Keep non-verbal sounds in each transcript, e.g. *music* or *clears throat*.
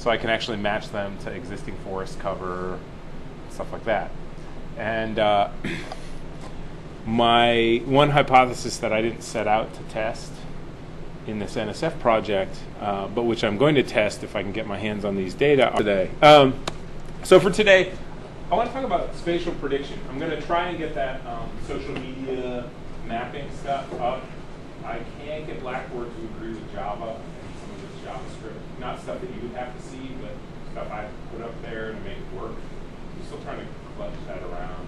so I can actually match them to existing forest cover, stuff like that. And uh, *clears throat* my one hypothesis that I didn't set out to test in this NSF project, uh, but which I'm going to test if I can get my hands on these data today. Um, so for today, I want to talk about spatial prediction. I'm going to try and get that um, social media mapping stuff up. I can't get Blackboard to agree with Java and some of this JavaScript. Not stuff that you would have to stuff I put up there to make it work. I'm still trying to clutch that around.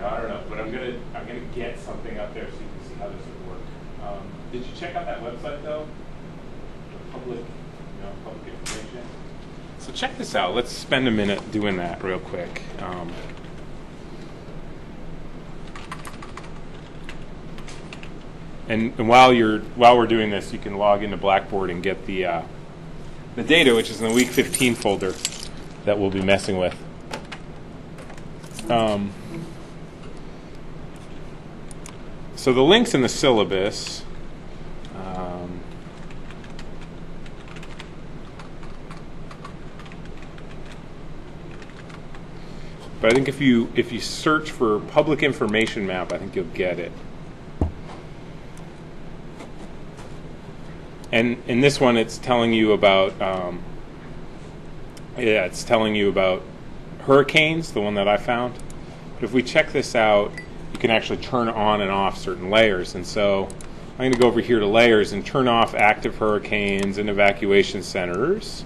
Know, I don't know, but I'm gonna I'm gonna get something up there so you can see how this would work. Um, did you check out that website though? The public, you know, public information. So check this out. Let's spend a minute doing that real quick. Um, and, and while you're while we're doing this, you can log into Blackboard and get the uh, the data, which is in the week 15 folder that we'll be messing with. Um, so the links in the syllabus. Um, but I think if you if you search for public information map, I think you'll get it. And in this one, it's telling you about um, yeah, it's telling you about hurricanes, the one that I found. But if we check this out, you can actually turn on and off certain layers. And so I'm going to go over here to layers and turn off active hurricanes and evacuation centers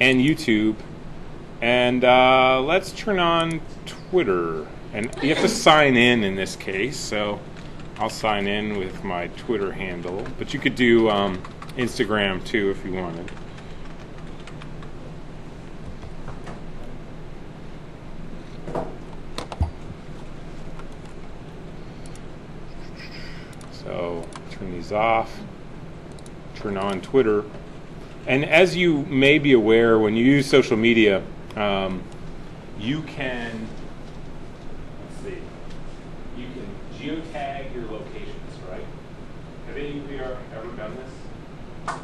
and YouTube. And uh, let's turn on Twitter. And you have to sign in in this case. So I'll sign in with my Twitter handle. But you could do um, Instagram too if you wanted. So turn these off, turn on Twitter. And as you may be aware, when you use social media, um, you can, let's see, you can geotag your locations, right? Have any of you ever done this?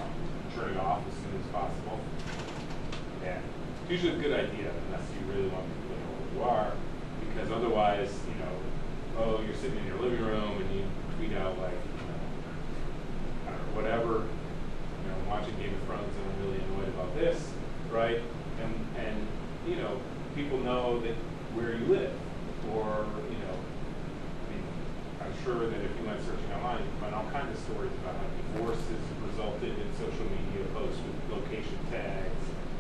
Turn it off as soon as possible. Yeah. It's usually a good idea unless you really want people to know where you are, because otherwise, you know, oh, you're sitting in your living room and you tweet out like, you know, know, whatever, you know, watching Game of Thrones and I'm really annoyed about this, right? And and you know, people know that where you live, or you know, I mean, I'm sure that if you went searching online, you find all kinds of stories about how divorces resulted in social media posts with location tags,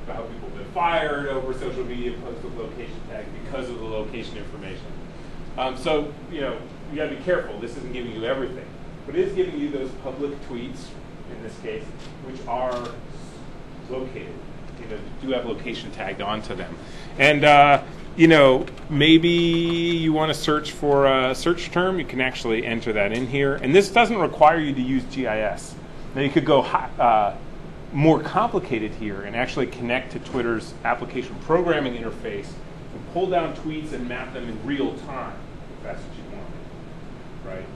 about how people have been fired over social media posts with location tags because of the location information. Um, so, you know, you got to be careful. This isn't giving you everything, but it is giving you those public tweets, in this case, which are located. You know, do have location tagged onto them, and uh, you know, maybe you want to search for a search term. You can actually enter that in here, and this doesn't require you to use GIS. Now, you could go uh, more complicated here and actually connect to Twitter's application programming interface and pull down tweets and map them in real time if that's what you want. Right?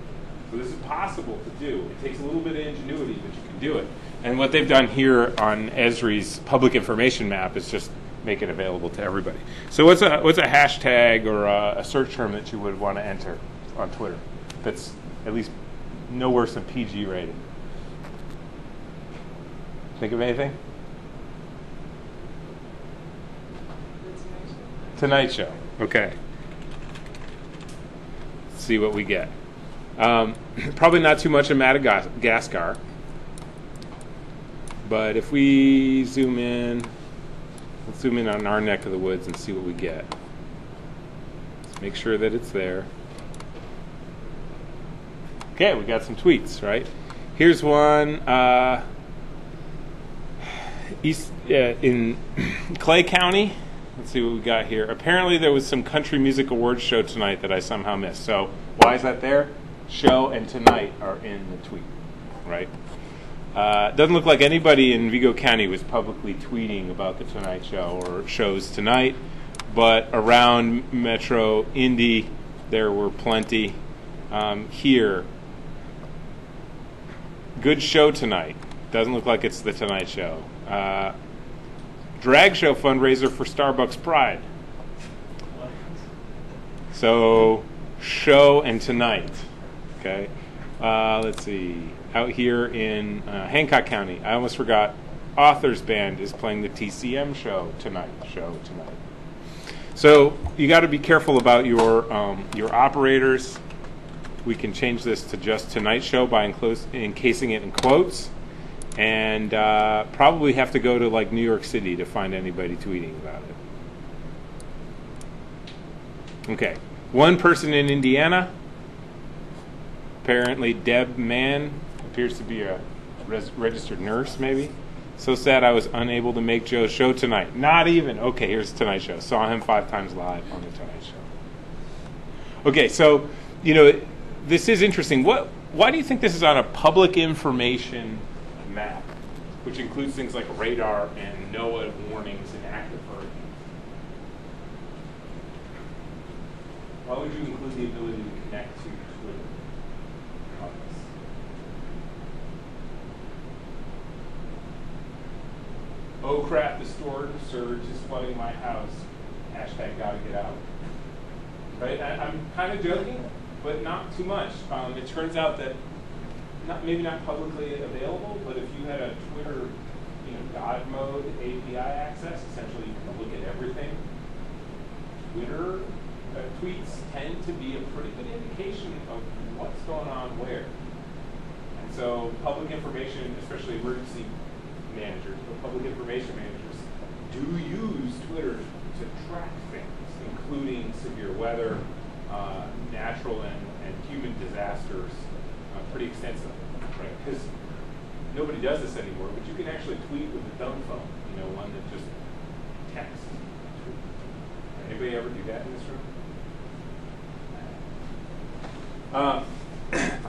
So this is possible to do. It takes a little bit of ingenuity, but you can do it. And what they've done here on Esri's public information map is just make it available to everybody. So what's a what's a hashtag or a, a search term that you would want to enter on Twitter that's at least no worse than PG rated? Think of anything? Tonight Show. Okay. Let's see what we get. Um, *clears throat* probably not too much in Madagascar. But if we zoom in, let's zoom in on our neck of the woods and see what we get. Let's make sure that it's there. Okay, we got some tweets, right? Here's one. Uh, East uh, in *clears throat* Clay County. Let's see what we got here. Apparently, there was some country music awards show tonight that I somehow missed. So, why is that there? Show and tonight are in the tweet, right? Uh, doesn't look like anybody in Vigo County was publicly tweeting about the Tonight Show or shows tonight, but around Metro Indy, there were plenty. Um, here, good show tonight. Doesn't look like it's the Tonight Show. Uh, drag show fundraiser for Starbucks Pride. So, show and tonight. Okay. Uh, let's see. Out here in uh, Hancock County, I almost forgot. Authors Band is playing the TCM show tonight. Show tonight. So you got to be careful about your um, your operators. We can change this to just tonight show by encasing it in quotes, and uh, probably have to go to like New York City to find anybody tweeting about it. Okay, one person in Indiana. Apparently, Deb Mann appears to be a res- registered nurse, maybe. So sad I was unable to make Joe's show tonight. Not even. Okay, here's Tonight Show. Saw him five times live on the Tonight Show. Okay, so you know this is interesting. What? Why do you think this is on a public information which includes things like radar and NOAA warnings and active hurricanes? Why would you include the ability to connect to Twitter? Oh crap, the storm surge is flooding my house. Hashtag gotta get out. Right? I, I'm kind of joking, but not too much. Um, it turns out that not maybe not publicly available, but if you had a Twitter, you know, God mode API access, essentially you can look at everything. Twitter uh, tweets tend to be a pretty good indication of what's going on where. And so public information, especially emergency managers, but public information managers do use Twitter to track things, including severe weather, uh, natural and, and human disasters, pretty extensively, right? Because nobody does this anymore, but you can actually tweet with a dumb phone, you know, one that just texts. Anybody ever do that in this room? Um,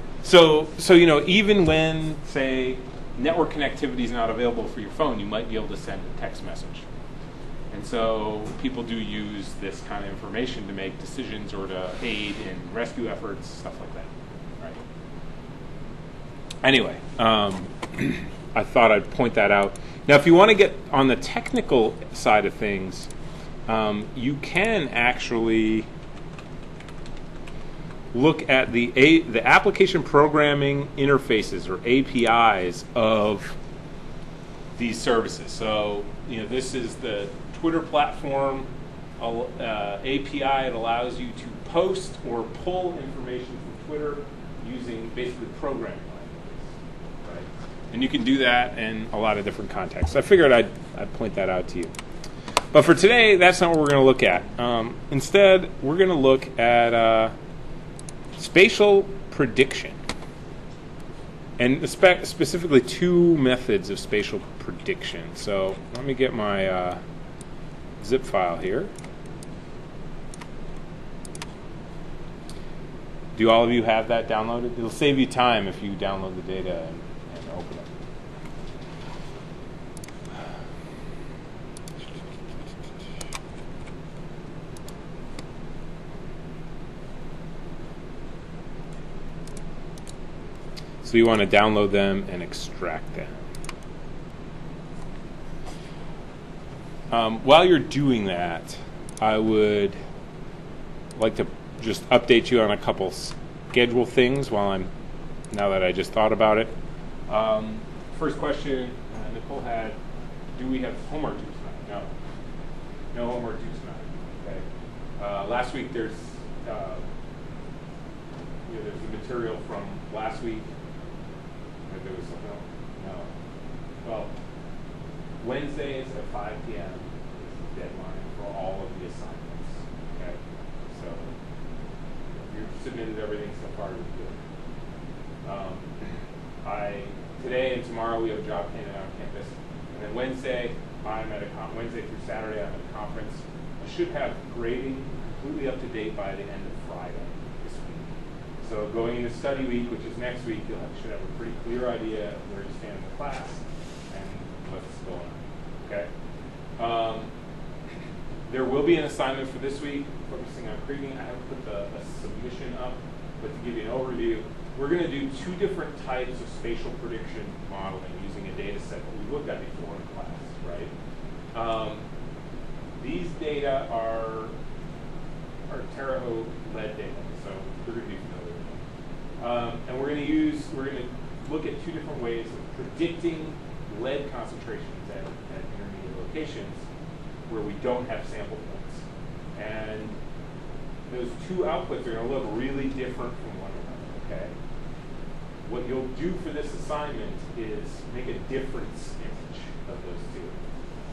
*clears throat* so, so you know, even when, say, network connectivity is not available for your phone, you might be able to send a text message. And so people do use this kind of information to make decisions or to aid in rescue efforts, stuff like that. Anyway, um, I thought I'd point that out. Now, if you want to get on the technical side of things, um, you can actually look at the a, the application programming interfaces or APIs of these services. So, you know, this is the Twitter platform uh, API. It allows you to post or pull information from Twitter using basically programming? And you can do that in a lot of different contexts. I figured I'd, I'd point that out to you. But for today, that's not what we're going to look at. Um, instead, we're going to look at uh, spatial prediction. And spe- specifically, two methods of spatial prediction. So let me get my uh, zip file here. Do all of you have that downloaded? It'll save you time if you download the data and, and open it. So you want to download them and extract them. Um, while you're doing that, I would like to just update you on a couple schedule things while I'm now that I just thought about it. Um, first question uh, Nicole had: Do we have homework due tonight? No, no homework due tonight. Okay. Uh, last week there's uh, you know, there's the material from last week. If there was something else. No. Well, Wednesdays at 5 p.m. is the deadline for all of the assignments. Okay? So you've submitted everything so far, you're good. Um, I today and tomorrow we have a job handed on campus, and then Wednesday I'm at a con- Wednesday through Saturday I'm at a conference. I should have grading completely up to date by the end of Friday. So going into study week, which is next week, you'll have, should have a pretty clear idea of where you stand in the class and what's going on. Okay. Um, there will be an assignment for this week focusing on creating. I haven't put the submission up, but to give you an overview, we're going to do two different types of spatial prediction modeling using a data set that we looked at before in class, right? Um, these data are are Terre Haute lead data, so you're going to them. Um, and we're going to use, we're going to look at two different ways of predicting lead concentrations at, at intermediate locations where we don't have sample points. And those two outputs are going to look really different from one another, okay? What you'll do for this assignment is make a difference image of those two.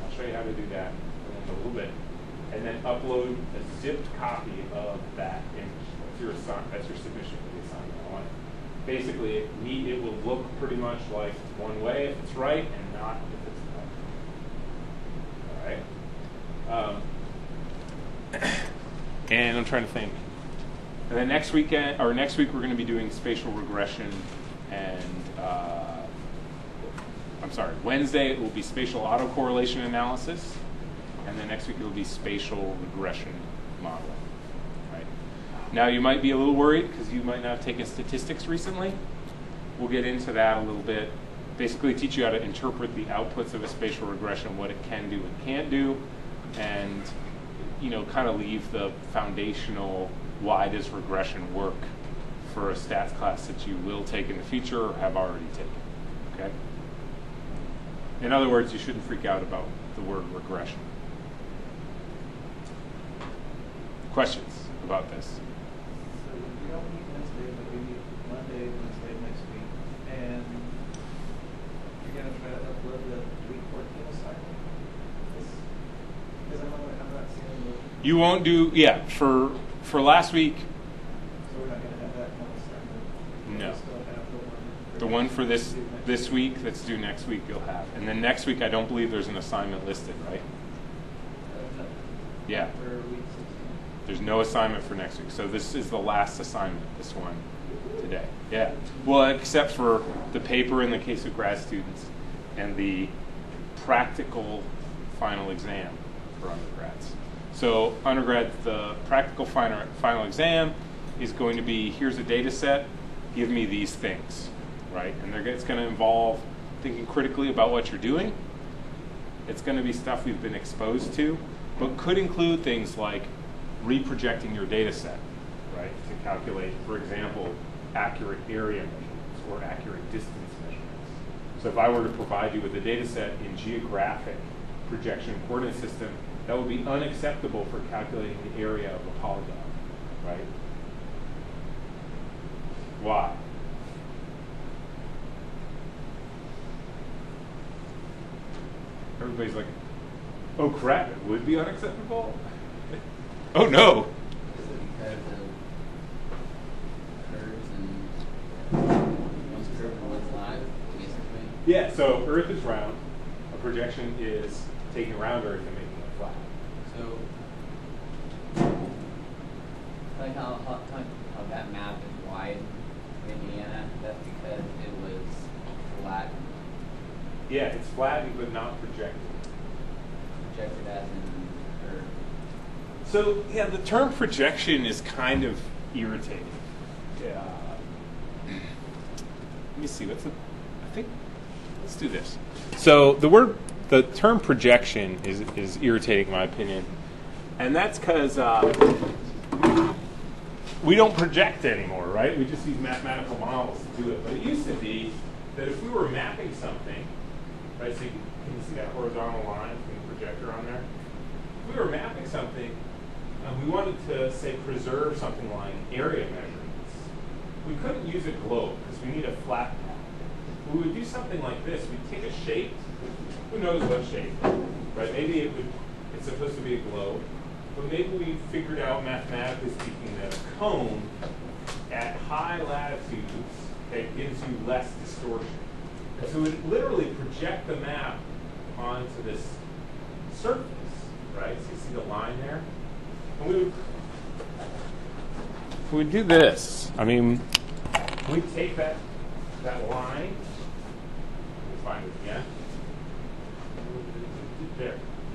I'll show you how to do that in a little bit. And then upload a zipped copy of that image. That's your, assi- that's your submission for the assignment. I want basically, it, need, it will look pretty much like one way if it's right and not if it's not. All right? Um, *coughs* and I'm trying to think. And then next weekend, or next week, we're going to be doing spatial regression, and uh, I'm sorry, Wednesday it will be spatial autocorrelation analysis, and then next week it will be spatial regression modeling. Now you might be a little worried because you might not have taken statistics recently. We'll get into that a little bit. Basically, teach you how to interpret the outputs of a spatial regression, what it can do and can't do, and you know, kind of leave the foundational why does regression work for a stats class that you will take in the future or have already taken. Okay? In other words, you shouldn't freak out about the word regression. Questions about this? So we don't meet Wednesday, but we meet Monday, Wednesday next week, and you're gonna try to upload the week fourteen assignment? Because I'm not, I'm not seeing the, You won't do yeah for for last week. so we're not gonna have that one assignment? No. Still have the one. The one for this this week that's due next week you'll have, and then next week I don't believe there's an assignment listed, right? Uh. Yeah. There's no assignment for next week, so this is the last assignment. This one today. Yeah. Well, except for the paper in the case of grad students, and the practical final exam for undergrads. So undergrad, the practical final final exam is going to be here's a data set, give me these things, right? And they're, it's going to involve thinking critically about what you're doing. It's going to be stuff we've been exposed to, but could include things like reprojecting your data set, right, to calculate, for example, accurate area measurements or accurate distance measurements. So if I were to provide you with a data set in geographic projection coordinate system, that would be unacceptable for calculating the area of a polygon, right? Why? Everybody's like, oh crap, it would be unacceptable? *laughs* oh no. Is it because of curves and one's curved and one's not, basically? Yeah, so Earth is round. A projection is taking a round Earth and making it flat. So, like how, how, how how that map is wide in Indiana, that's because it was flat, Yeah, it's flattened but not projected. projected as in, or, So yeah, the term projection is kind of irritating. Yeah. Let me see. What's the? I think. Let's do this. So the word, the term projection is is irritating in my opinion, and that's because uh, we don't project anymore, right? We just use mathematical models to do it. But it used to be that if we were mapping something, right? So you can, can you see that horizontal line from the projector on there? If we were mapping something, and we wanted to say preserve something like area measurements, we couldn't use a globe because we need a flat map. We would do something like this. We'd take a shape. Who knows what shape? Right? Maybe it would. It's supposed to be a globe, but maybe we figured out mathematically speaking that a cone at high latitudes okay, gives you less distortion. And so would literally project the map onto this surface, right? So you see the line there? We would, if we do this, I mean, we take that, that line, me find it again. There.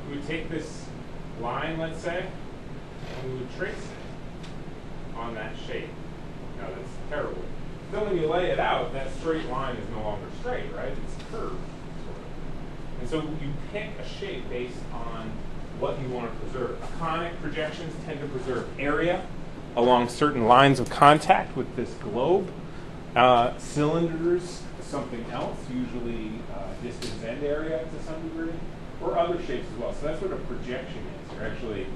We would take this line, let's say, and we would trace it on that shape. Now that's terrible. Then when you lay it out, that straight line is no longer straight, right? It's curved. sort of. And so you pick a shape based on what you want to preserve. Conic projections tend to preserve area along certain lines of contact with this globe. Uh, cylinders, something else, usually uh, distance end area to some degree, or other shapes as well. So that's what a projection is. Actually,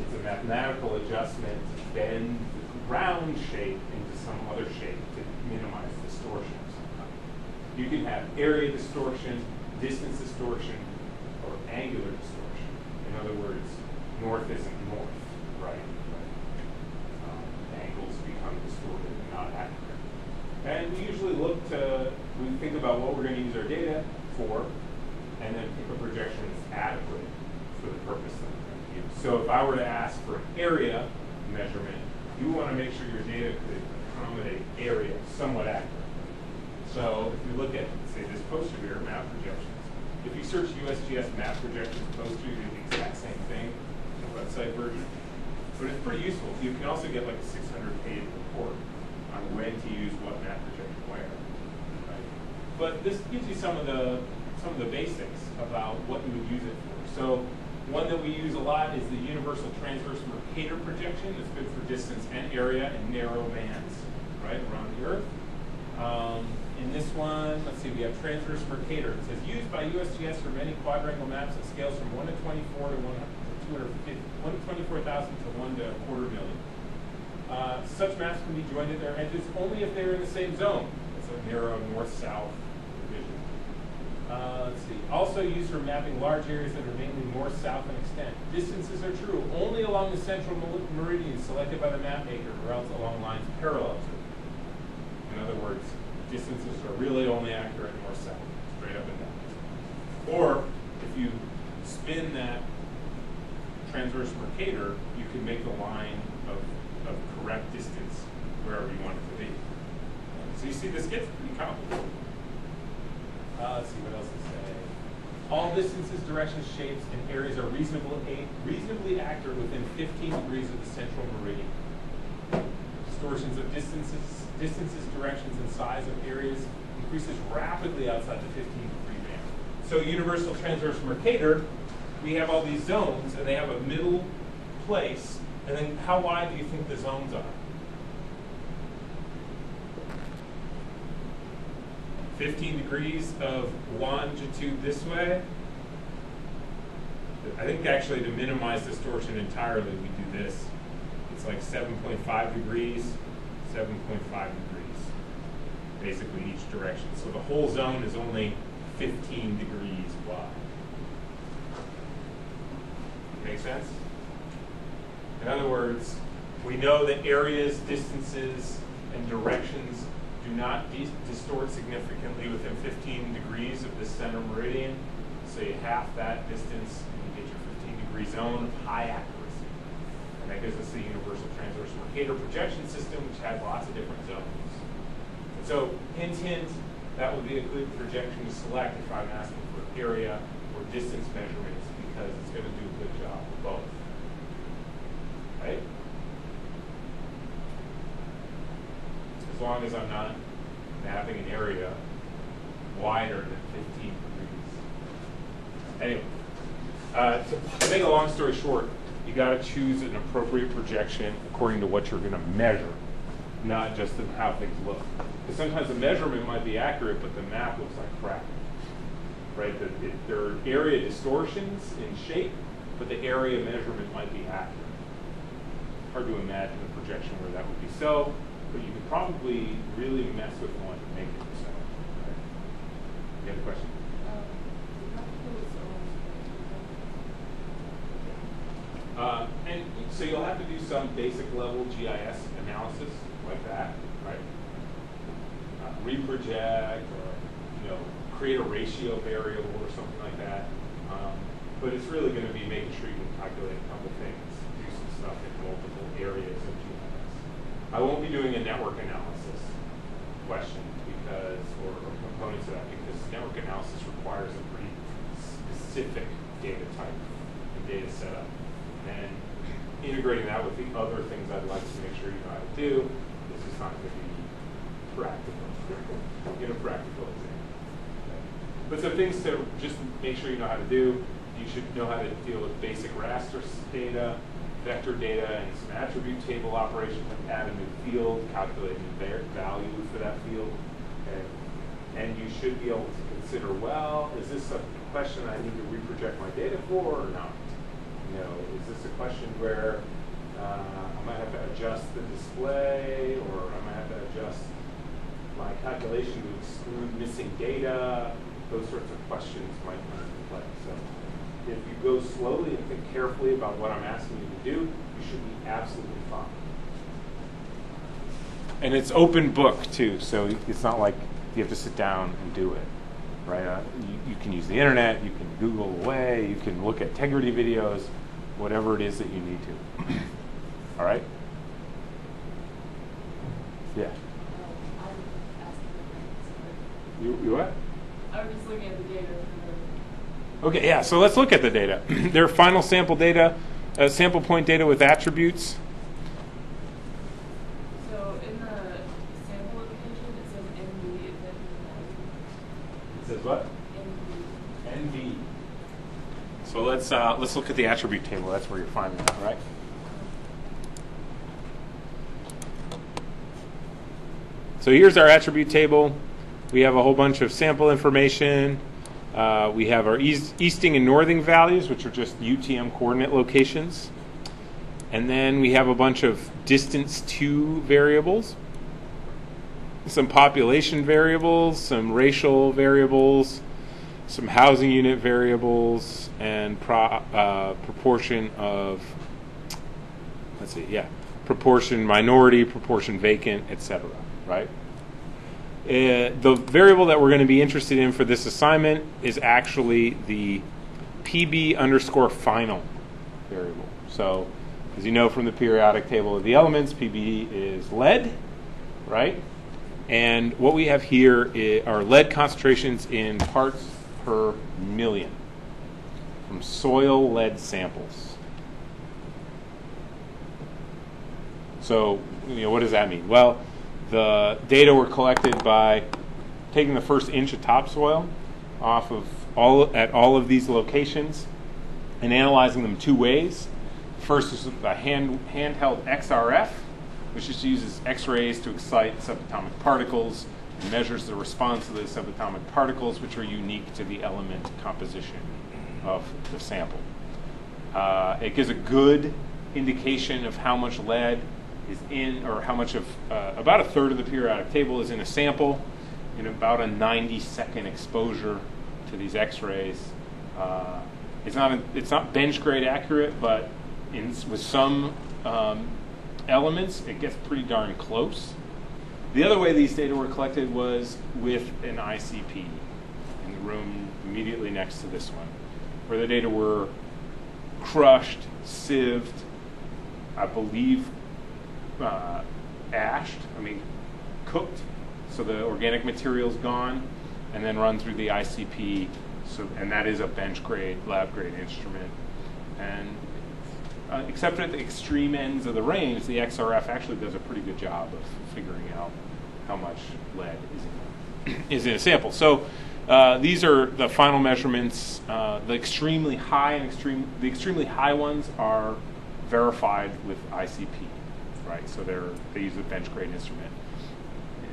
it's a mathematical adjustment to bend the round shape into some other shape to minimize distortion. You can have area distortion, distance distortion, or angular distortion. In other words, north isn't north, right? Um, angles become distorted and not accurate. And we usually look to, we think about what we're going to use our data for, and then pick a projection that's adequate for the purpose that we're going to use. So if I were to ask for an area measurement, you want to make sure your data could accommodate area somewhat accurately. So if we look at, say, this poster here, map projections, if you search USGS map projections poster, you get the exact same thing, the website version. But it's pretty useful. You can also get like a 600 page report on when to use what map projection where. Right? But this gives you some of the some of the basics about what you would use it for. So one that we use a lot is the universal transverse Mercator projection. It's good for distance and area and narrow bands, right, around the Earth. Um, in this one, let's see, we have transverse Mercator. It says used by USGS for many quadrangle maps at scales from 1 to 24 to 1 to 1 to 24,000 to 1 to a quarter million. Uh, such maps can be joined at their edges only if they're in the same zone. It's a narrow north-south division. Uh, let's see. Also used for mapping large areas that are mainly north-south in extent. Distances are true only along the central meridian selected by the map maker or else along lines parallel to it. In other words, distances are really only accurate north-south, straight up and down. Or if you spin that transverse Mercator, you can make a line of, of correct distance wherever you want it to be. So you see this gets pretty complicated. Uh, let's see what else it say. All distances, directions, shapes, and areas are reasonably, reasonably accurate within 15 degrees of the central meridian. Distortions of distances, distances, directions, and size of areas increases rapidly outside the 15 degree band. So universal transverse Mercator, we have all these zones, and they have a middle place. And then how wide do you think the zones are? 15 degrees of longitude this way. I think actually to minimize distortion entirely, we do this. Like 7.5 degrees, 7.5 degrees, basically each direction. So the whole zone is only 15 degrees wide. Make sense? In other words, we know that areas, distances, and directions do not distort significantly within 15 degrees of the center meridian. Say half that distance, and you get your 15 degree zone of high accuracy. That gives us the universal transverse Mercator projection system, which has lots of different zones. And so, hint, hint, that would be a good projection to select if I'm asking for area or distance measurements because it's going to do a good job of both. Right? as long as I'm not mapping an area wider than 15 degrees. Anyway, uh, to make a long story short, you got to choose an appropriate projection according to what you're going to measure, not just in how things look. Because sometimes the measurement might be accurate, but the map looks like crap. Right? The, it, there are area distortions in shape, but the area measurement might be accurate. Hard to imagine a projection where that would be so but you could probably really mess with one to make it so. Right? You have a question? Uh, and so you'll have to do some basic level GIS analysis like that, right? Uh, reproject or you know create a ratio variable or something like that. Um, but it's really going to be making sure you can calculate a couple things, do some stuff in multiple areas of GIS. I won't be doing a network analysis question because, or, or components of that, because network analysis requires a pretty specific data type and data setup. And integrating that with the other things I'd like to make sure you know how to do, this is not going to be practical in a practical exam. But some things to just make sure you know how to do. You should know how to deal with basic raster data, vector data, and some attribute table operations like add a new field, calculate a new value for that field. Okay. And you should be able to consider, well, is this a question I need to reproject my data for or not? Know, is this a question where uh, I might have to adjust the display or I might have to adjust my calculation to exclude missing data? Those sorts of questions might come into play. So if you go slowly and think carefully about what I'm asking you to do, you should be absolutely fine. And it's open book too, so it's not like you have to sit down and do it, right? Uh, you, you, can use the internet, you can Google away, you can look at integrity videos, whatever it is that you need to. *clears throat* All right? Yeah. You, you what? I was just looking at the data. Okay, yeah, so let's look at the data. *clears throat* Their final sample data, uh, sample point data with attributes. So in the sample location, it says NV. Is It that says what? NV? NV. So let's uh, let's look at the attribute table. That's where you're finding that, right? So here's our attribute table. We have a whole bunch of sample information. Uh, we have our east, easting and northing values, which are just UTM coordinate locations. And then we have a bunch of distance to variables, some population variables, some racial variables, some housing unit variables, and pro, uh, proportion of, let's see, yeah, proportion minority, proportion vacant, etc. Right? Uh, the variable that we're going to be interested in for this assignment is actually the PB underscore final variable. So, as you know from the periodic table of the elements, PB is lead, right? And what we have here are lead concentrations in parts per million from soil lead samples. So, you know, what does that mean? Well, the data were collected by taking the first inch of topsoil off of all at all of these locations and analyzing them two ways. First is a hand, handheld XRF, which just uses X-rays to excite subatomic particles measures the response of the subatomic particles, which are unique to the element composition of the sample. Uh, it gives a good indication of how much lead is in, or how much of, uh, about a third of the periodic table is in a sample in about a 90 second exposure to these x-rays. Uh, it's, not a, it's not bench grade accurate, but in, with some um, elements, it gets pretty darn close. The other way these data were collected was with an ICP in the room immediately next to this one, where the data were crushed, sieved, I believe uh, ashed, I mean, cooked, so the organic material's gone, and then run through the ICP. So, and that is a bench grade, lab grade instrument. And uh, except at the extreme ends of the range, the XRF actually does a pretty good job of figuring out how much lead is in, is in a sample. So uh, these are the final measurements. Uh, the extremely high and extreme, the extremely high ones are verified with ICP right? So they're they use a bench grade instrument.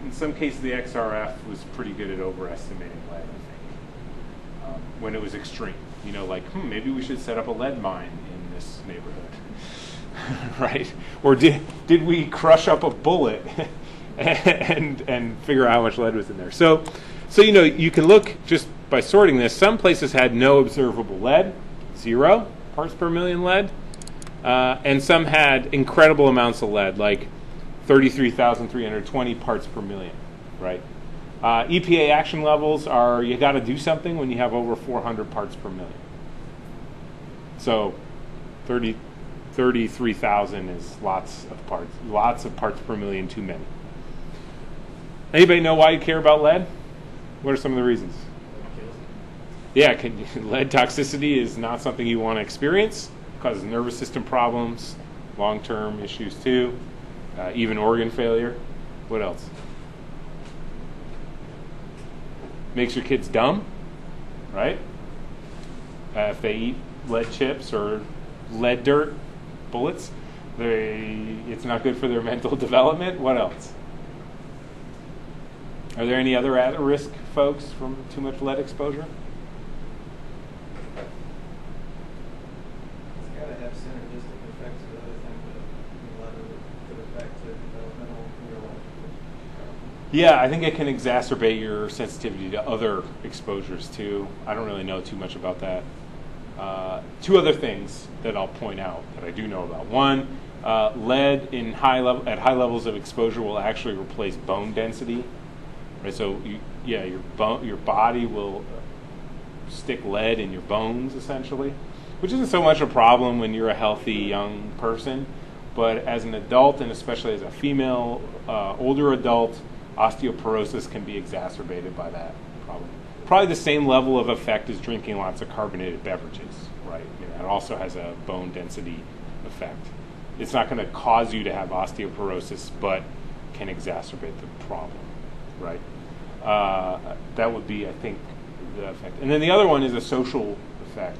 In some cases, the XRF was pretty good at overestimating lead. I think um, when it was extreme, you know, like hmm, maybe we should set up a lead mine in this neighborhood, *laughs* right? Or did did we crush up a bullet *laughs* and and figure out how much lead was in there? So, so you know, you can look just by sorting this. Some places had no observable lead, zero parts per million lead uh, and some had incredible amounts of lead, like 33,320 parts per million, right? Uh, EPA action levels are you got to do something when you have over 400 parts per million. So 30, 33,000 is lots of parts, lots of parts per million too many. Anybody know why you care about lead? What are some of the reasons? Yeah, can, *laughs* lead toxicity is not something you want to experience causes nervous system problems, long term issues too, uh, even organ failure. What else? Makes your kids dumb? right? Uh, if they eat lead chips or lead dirt bullets, they, it's not good for their *laughs* mental development. What else? Are there any other at risk folks from too much lead exposure? It's gotta have synergistic effects with other things, but a lot of it could affect the developmental neurological. Yeah, I think it can exacerbate your sensitivity to other exposures too. I don't really know too much about that. Uh, two other things that I'll point out that I do know about. One, uh, lead in high level at high levels of exposure will actually replace bone density. Right, so you, yeah, your bone, your body will stick lead in your bones essentially, which isn't so much a problem when you're a healthy young person, but as an adult and especially as a female, uh, older adult, osteoporosis can be exacerbated by that. Probably the same level of effect as drinking lots of carbonated beverages, right? It also has a bone density effect. It's not going to cause you to have osteoporosis, but can exacerbate the problem, right? Uh, that would be, I think, the effect. And then the other one is a social effect,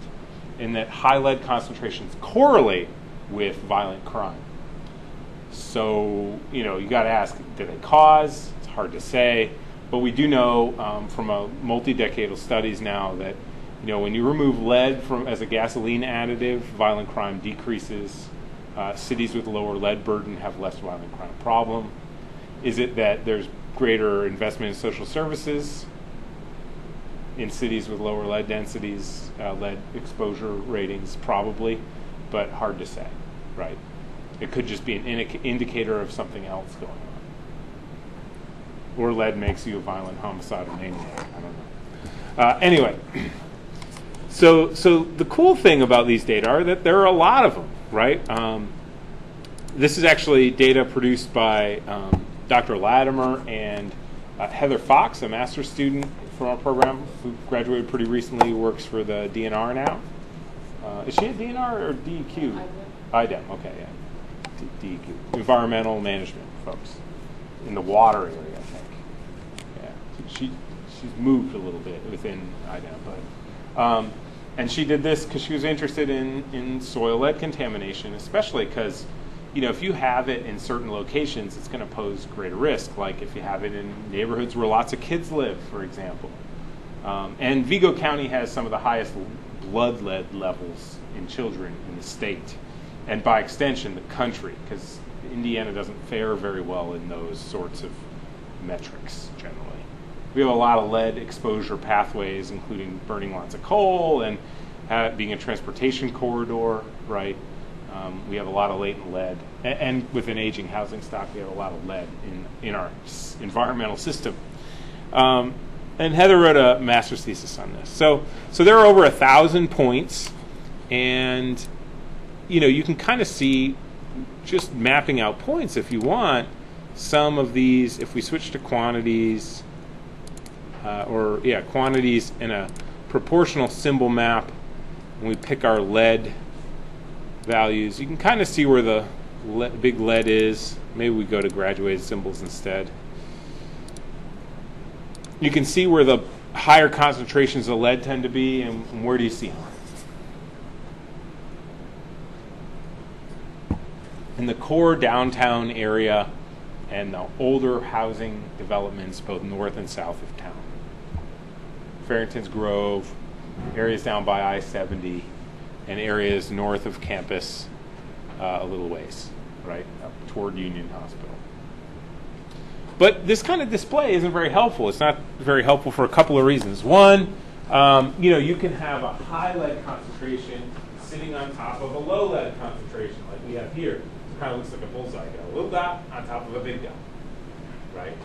in that high lead concentrations correlate with violent crime. So, you know, you got to ask, did they cause? It's hard to say. But we do know um, from a multi-decadal studies now that, you know, when you remove lead from as a gasoline additive, violent crime decreases. Uh, cities with lower lead burden have less violent crime problem. Is it that there's greater investment in social services in cities with lower lead densities, uh, lead exposure ratings? Probably, but hard to say, right? It could just be an indic- indicator of something else going on. Or lead makes you a violent homicidal maniac. I don't know. Uh, anyway, *clears throat* so so the cool thing about these data are that there are a lot of them, right? Um, this is actually data produced by um, Dr. Latimer and uh, Heather Fox, a master's student from our program who graduated pretty recently, works for the DNR now. Uh, is she at DNR or DEQ? IDEM, okay, yeah. DEQ, environmental management folks in the water area, I think. Yeah, she she's moved a little bit within IDEM, but um, and she did this because she was interested in in soil lead contamination, especially because you know if you have it in certain locations, it's going to pose greater risk. Like if you have it in neighborhoods where lots of kids live, for example. Um, and Vigo County has some of the highest blood lead levels in children in the state, and by extension, the country, because Indiana doesn't fare very well in those sorts of metrics generally. We have a lot of lead exposure pathways, including burning lots of coal and being a transportation corridor, right? Um, we have a lot of latent lead, and, and, with an aging housing stock, we have a lot of lead in, in our s- environmental system. Um, and Heather wrote a master's thesis on this. So, so there are over a thousand points, and you know you can kind of see just mapping out points if you want. Some of these, if we switch to quantities, uh, or yeah, quantities in a proportional symbol map, and we pick our lead values, you can kind of see where the le- big lead is. Maybe we go to graduated symbols instead. You can see where the higher concentrations of lead tend to be, and, and where do you see them? In the core downtown area and the older housing developments both north and south of town. Farrington's Grove, areas down by I 70, and areas north of campus uh, a little ways, right, up toward Union Hospital. But this kind of display isn't very helpful. It's not very helpful for a couple of reasons. One, um, you know, you can have a high lead concentration sitting on top of a low lead concentration, like we have here. It kind of looks like a bullseye. Got a little dot on top of a big dot, right?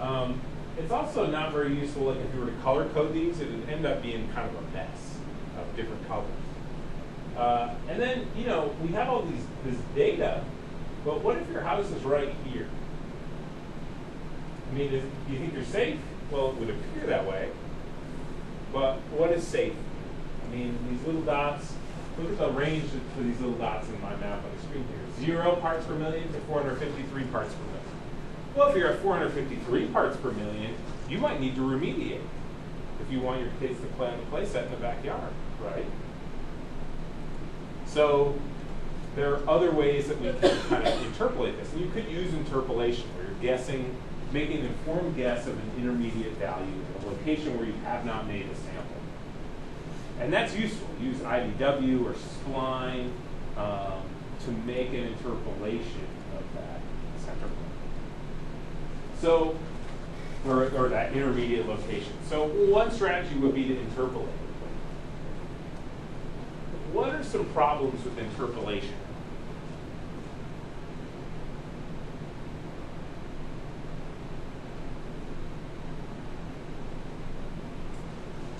Um, it's also not very useful. Like if you were to color code these, it would end up being kind of a mess of different colors. Uh, and then, you know, we have all these this data, but what if your house is right here? I mean, do you think you're safe? Well, it would appear that way. But what is safe? I mean, these little dots, look at the range for these little dots in my map on the screen here. Zero parts per million to 453 parts per million. Well, if you're at 453 parts per million, you might need to remediate. if you want your kids to play on the play set in the backyard, right? So there are other ways that we can kind of interpolate this. And you could use interpolation where you're guessing, making an informed guess of an intermediate value in a location where you have not made a sample. And that's useful. Use IDW or spline um, to make an interpolation of that center point. So, or, or that intermediate location. So one strategy would be to interpolate. What are some problems with interpolation?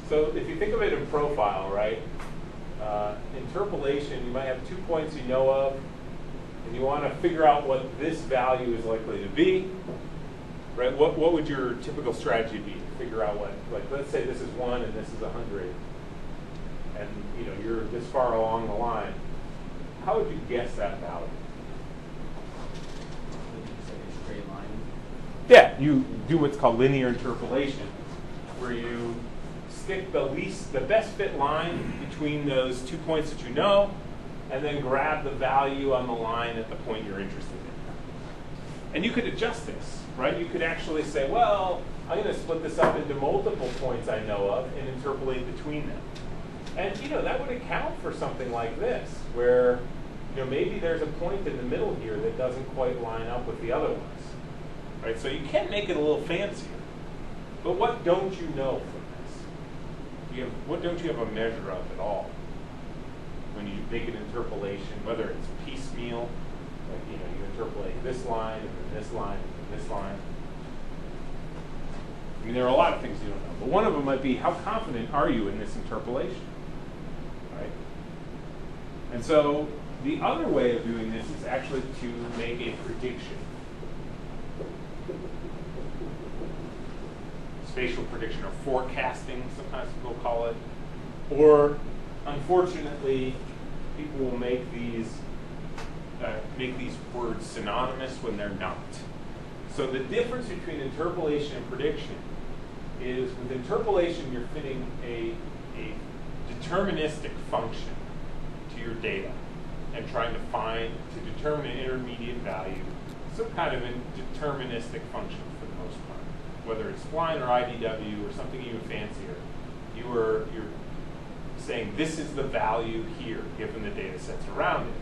So if you think of it in profile, right? Uh, interpolation, you might have two points you know of, and you want to figure out what this value is likely to be, right? What, what would your typical strategy be to figure out what, like, let's say this is one and this is a hundred, and you know you're this far along the line. How would you guess that value? Would you say a straight line? Yeah, you do what's called linear interpolation, where you stick the least, the best fit line between those two points that you know, and then grab the value on the line at the point you're interested in. And you could adjust this, right? You could actually say, well, I'm going to split this up into multiple points I know of and interpolate between them. And you know that would account for something like this, where you know maybe there's a point in the middle here that doesn't quite line up with the other ones, right? So you can make it a little fancier. But what don't you know from this? You have, what don't you have a measure of at all when you make an interpolation, whether it's piecemeal, like you know you interpolate this line and then this line and this line. I mean, there are a lot of things you don't know, but one of them might be how confident are you in this interpolation? right? And so the other way of doing this is actually to make a prediction. Spatial prediction or forecasting, sometimes people call it. Or, unfortunately, people will make these uh, make these words synonymous when they're not. So the difference between interpolation and prediction is with interpolation you're fitting a, a deterministic function to your data and trying to find, to determine an intermediate value, some kind of a deterministic function for the most part. Whether it's spline or IDW or something even fancier, you are, you're saying this is the value here given the data sets around it.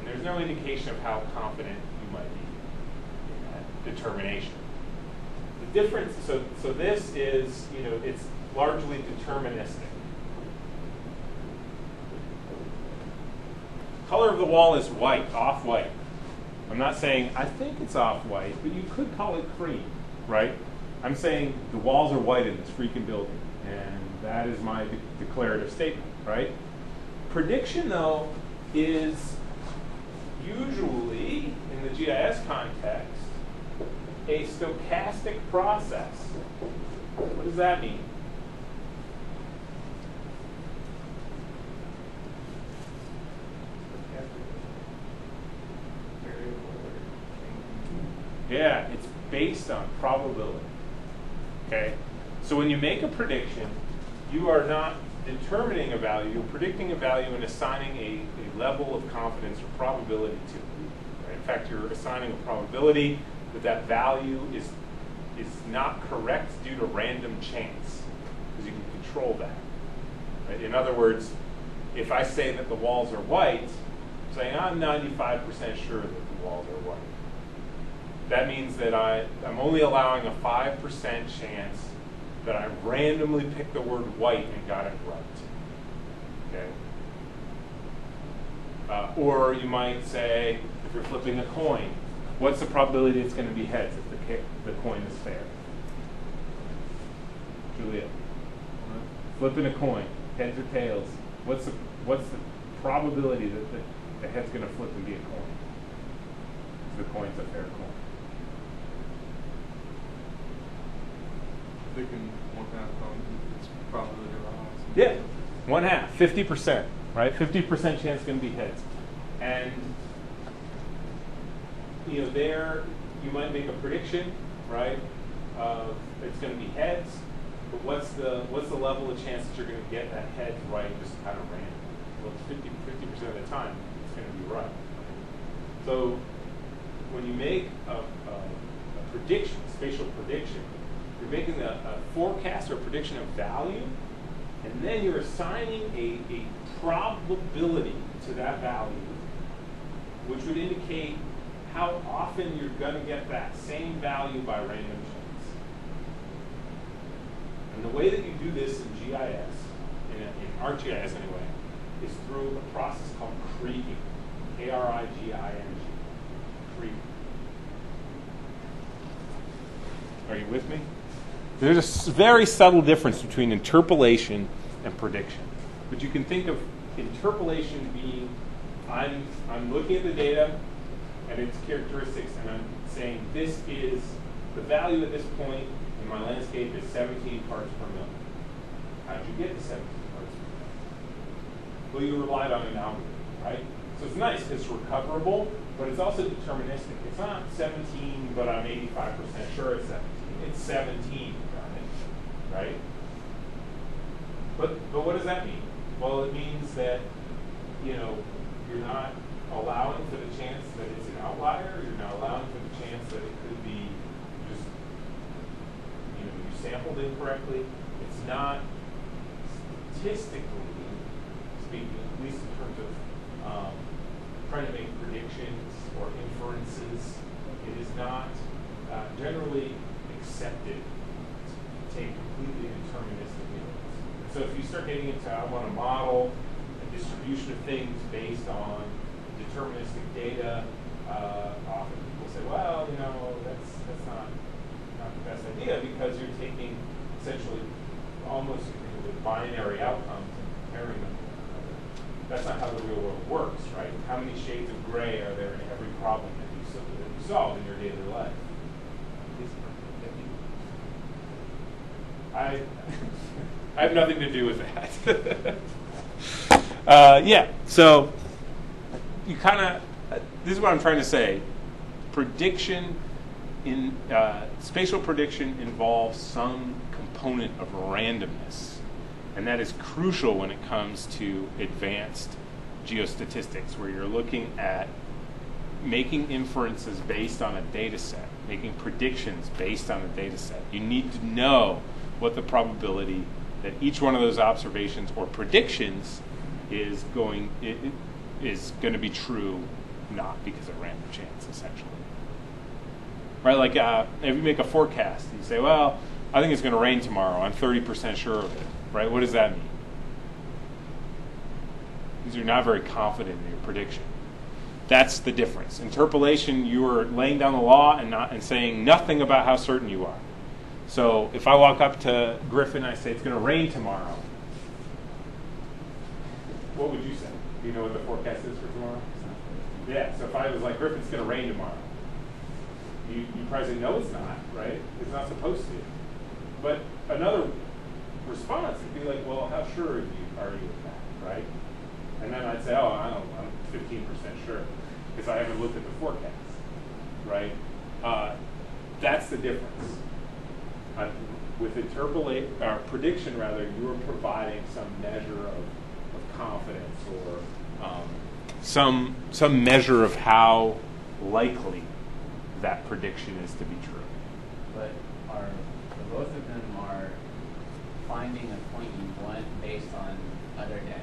And there's no indication of how confident you might be determination. The difference, so, so this is, you know, it's largely deterministic. color of the wall is white, off-white. I'm not saying I think it's off-white, but you could call it cream, right? I'm saying the walls are white in this freaking building, and that is my de declarative statement, right? Prediction, though, is usually, in the GIS context, a stochastic process. What does that mean? Yeah, it's based on probability. Okay? So when you make a prediction, you are not determining a value, you're predicting a value and assigning a, a level of confidence or probability to it. Right? In fact, you're assigning a probability that that value is, is not correct due to random chance, because you can control that. Right? In other words, if I say that the walls are white, I'm saying I'm 95% sure that the walls are white that means that I, I'm only allowing a 5% chance that I randomly picked the word white and got it right. Okay? Uh, or you might say, if you're flipping a coin, what's the probability it's going to be heads if the, the coin is fair? Julia, flipping a coin, heads or tails, what's the, what's the probability that the, the head's going to flip and be a coin? If the coin's a fair coin. thinking one half it's probably wrong. Yeah, one half, fifty percent, right? Fifty percent chance going to be heads, and you know there you might make a prediction, right? Of it's going to be heads, But what's the what's the level of chance that you're going to get that head right just kind of random? Well, 50 percent of the time, it's going to be right. So when you make a, a, a prediction, spatial prediction, you're making a, a forecast or a prediction of value, and then you're assigning a, a probability to that value, which would indicate how often you're going to get that same value by random chance. And the way that you do this in GIS, in, in ArcGIS anyway, is through a process called kriging. K-R-I-G-I-N-G. Kriging. Are you with me? There's a very subtle difference between interpolation and prediction. But you can think of interpolation being I'm, I'm looking at the data and its characteristics and I'm saying this is the value at this point in my landscape is 17 parts per million. How did you get to 17 parts per million? Well, you relied on an algorithm, right? So it's nice it's recoverable, but it's also deterministic. It's not 17, but I'm 85% sure it's 17. It's 17, right? right? But but what does that mean? Well, it means that you know you're not allowing for the chance that it's an outlier. You're not allowing for the chance that it could be just you know you sampled incorrectly. It's not statistically speaking, at least in terms of um, trying to make predictions or inferences. It is not uh, generally accepted to take completely deterministic inputs. So if you start getting into, I want to model a distribution of things based on data, uh, often people say, well, you know, that's, that's not, not the best idea because you're taking essentially almost binary outcomes and comparing them. That's not how the real world works, right? How many shades of gray are there in every problem that you, sol- that you solve in your daily life? I, *laughs* I have nothing to do with that. *laughs* uh, yeah, so you kind of, this is what I'm trying to say. Prediction in uh, spatial prediction involves some component of randomness, and that is crucial when it comes to advanced geostatistics, where you're looking at making inferences based on a data set, making predictions based on a data set. You need to know what the probability that each one of those observations or predictions is going is going to be true, not because of random chance, essentially. Right? Like uh, if you make a forecast, and you say, "Well, I think it's going to rain tomorrow. I'm 30% sure of it." Right? What does that mean? Because you're not very confident in your prediction. That's the difference. Interpolation, you are laying down the law and not and saying nothing about how certain you are. So if I walk up to Griffin and I say it's going to rain tomorrow, what would you say? Do you know what the forecast is for tomorrow? Yeah. So if I was like Griffin, it's going to rain tomorrow, you you probably say no, it's not. Right? It's not supposed to. But another response would be like, well, how sure are you are you of that? Right? And then I'd say, oh, I don't, I'm 15% sure because I haven't looked at the forecast, right? Uh, that's the difference. Uh, with interpolate, or prediction rather, you are providing some measure of, of confidence or um, some some measure of how likely that prediction is to be true. But are, both of them are finding a point you want based on other data?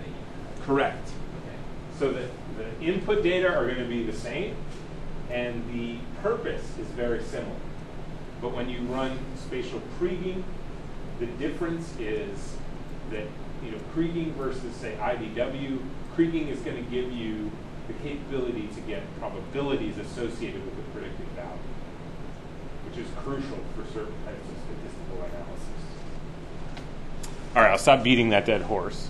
Correct. Okay. So the, the input data are going to be the same, and the purpose is very similar. But when you run spatial kriging, the difference is that you know kriging versus say IDW, kriging is going to give you the capability to get probabilities associated with the predicted value, which is crucial for certain types of statistical analysis. All right, I'll stop beating that dead horse,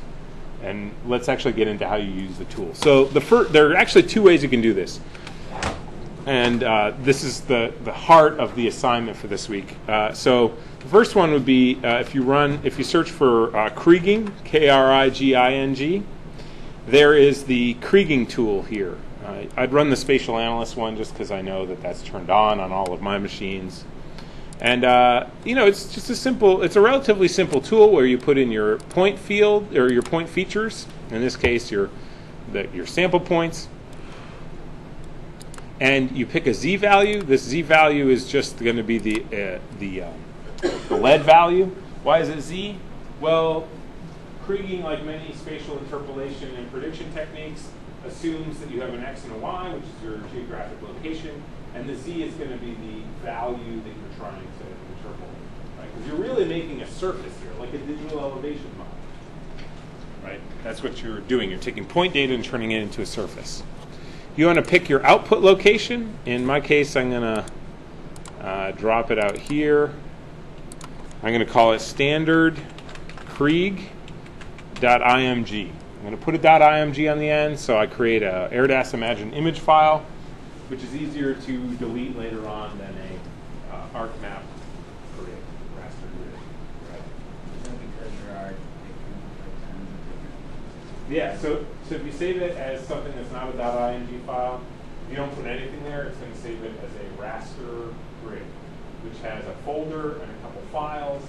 and let's actually get into how you use the tool. So the fir- there are actually two ways you can do this, and uh, this is the the heart of the assignment for this week. Uh, so the first one would be uh, if you run if you search for uh, Kriging, K R I G I N G, there is the Kriging tool here. Uh, I'd run the spatial analyst one just because I know that that's turned on on all of my machines. And uh, you know, it's just a simple. It's a relatively simple tool where you put in your point field or your point features. In this case, your the, your sample points, and you pick a z value. This z value is just going to be the uh, the um, the lead value. Why is it z? Well, Kriging, like many spatial interpolation and prediction techniques, assumes that you have an x and a y, which is your geographic location, and the z is going to be the value that you're trying to interpolate. Right? Because you're really making a surface here, like a digital elevation model. Right? That's what you're doing. You're taking point data and turning it into a surface. You want to pick your output location. In my case, I'm going to uh, drop it out here. I'm going to call it standard Krieg .img. I'm going to put a .img on the end, so I create a ERDAS Imagine image file, which is easier to delete later on than a uh, ArcMap grid, raster grid. Right? So because there are different tons of different. Yeah, so, so if you save it as something that's not a .img file, if you don't put anything there, it's going to save it as a raster grid, which has a folder and a couple files,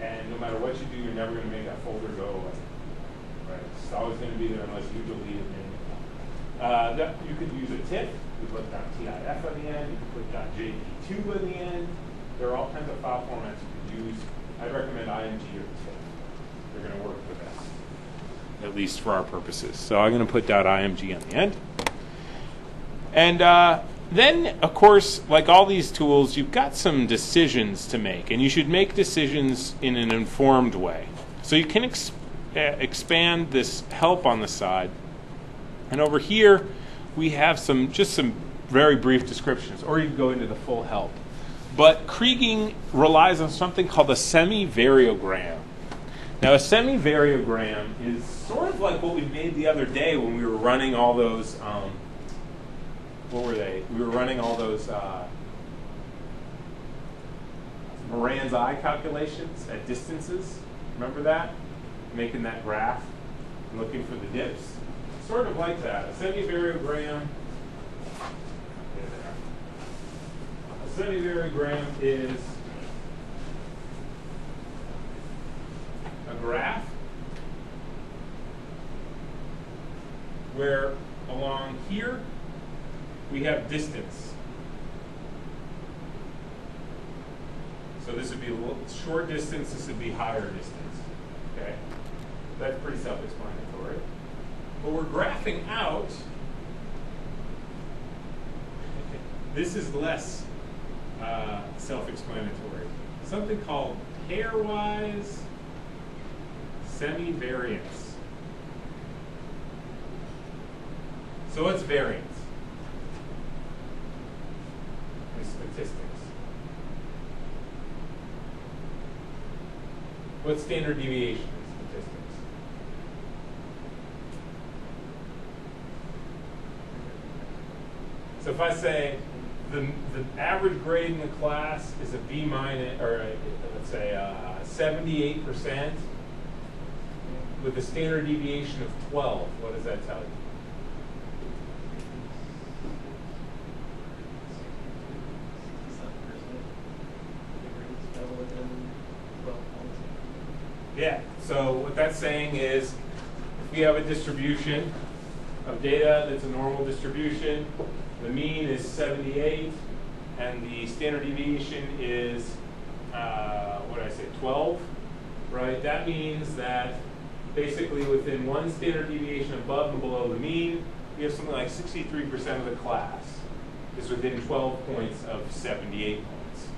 and no matter what you do, you're never going to make that folder go away. Right? It's always going to be there unless you delete it manually. Uh, that, you could use a TIFF. You put .tif on the end. You could put .jp2 on the end. There are all kinds of file formats you could use. I'd recommend IMG or TIFF. They're going to work the best, at least for our purposes. So I'm going to put .img on the end. And uh, then, of course, like all these tools, you've got some decisions to make, and you should make decisions in an informed way. So you can expand this help on the side. And over here, we have some just some very brief descriptions, or you can go into the full help. But Kriging relies on something called a semi-variogram. Now, a semi-variogram is sort of like what we made the other day when we were running all those. Um, what were they? We were running all those uh, Moran's I calculations at distances. Remember that? Making that graph, and looking for the dips. Sort of like that. A semi-variogram. A semi-variogram is a graph where along here we have distance. So this would be a short distance, this would be higher distance. Okay? That's pretty self-explanatory. But we're graphing out, *laughs* this is less uh, self-explanatory. Something called pairwise semi-variance. So what's variance? In statistics. What's standard deviation in statistics? So if I say the, the average grade in the class is a B minus, or a, let's say uh, 78% with a standard deviation of 12, what does that tell you? Yeah, so what that's saying is if we have a distribution of data that's a normal distribution, the mean is 78, and the standard deviation is, uh, what did I say, 12, right? That means that basically within one standard deviation above and below the mean, we have something like 63% of the class is within 12 points of 78 points.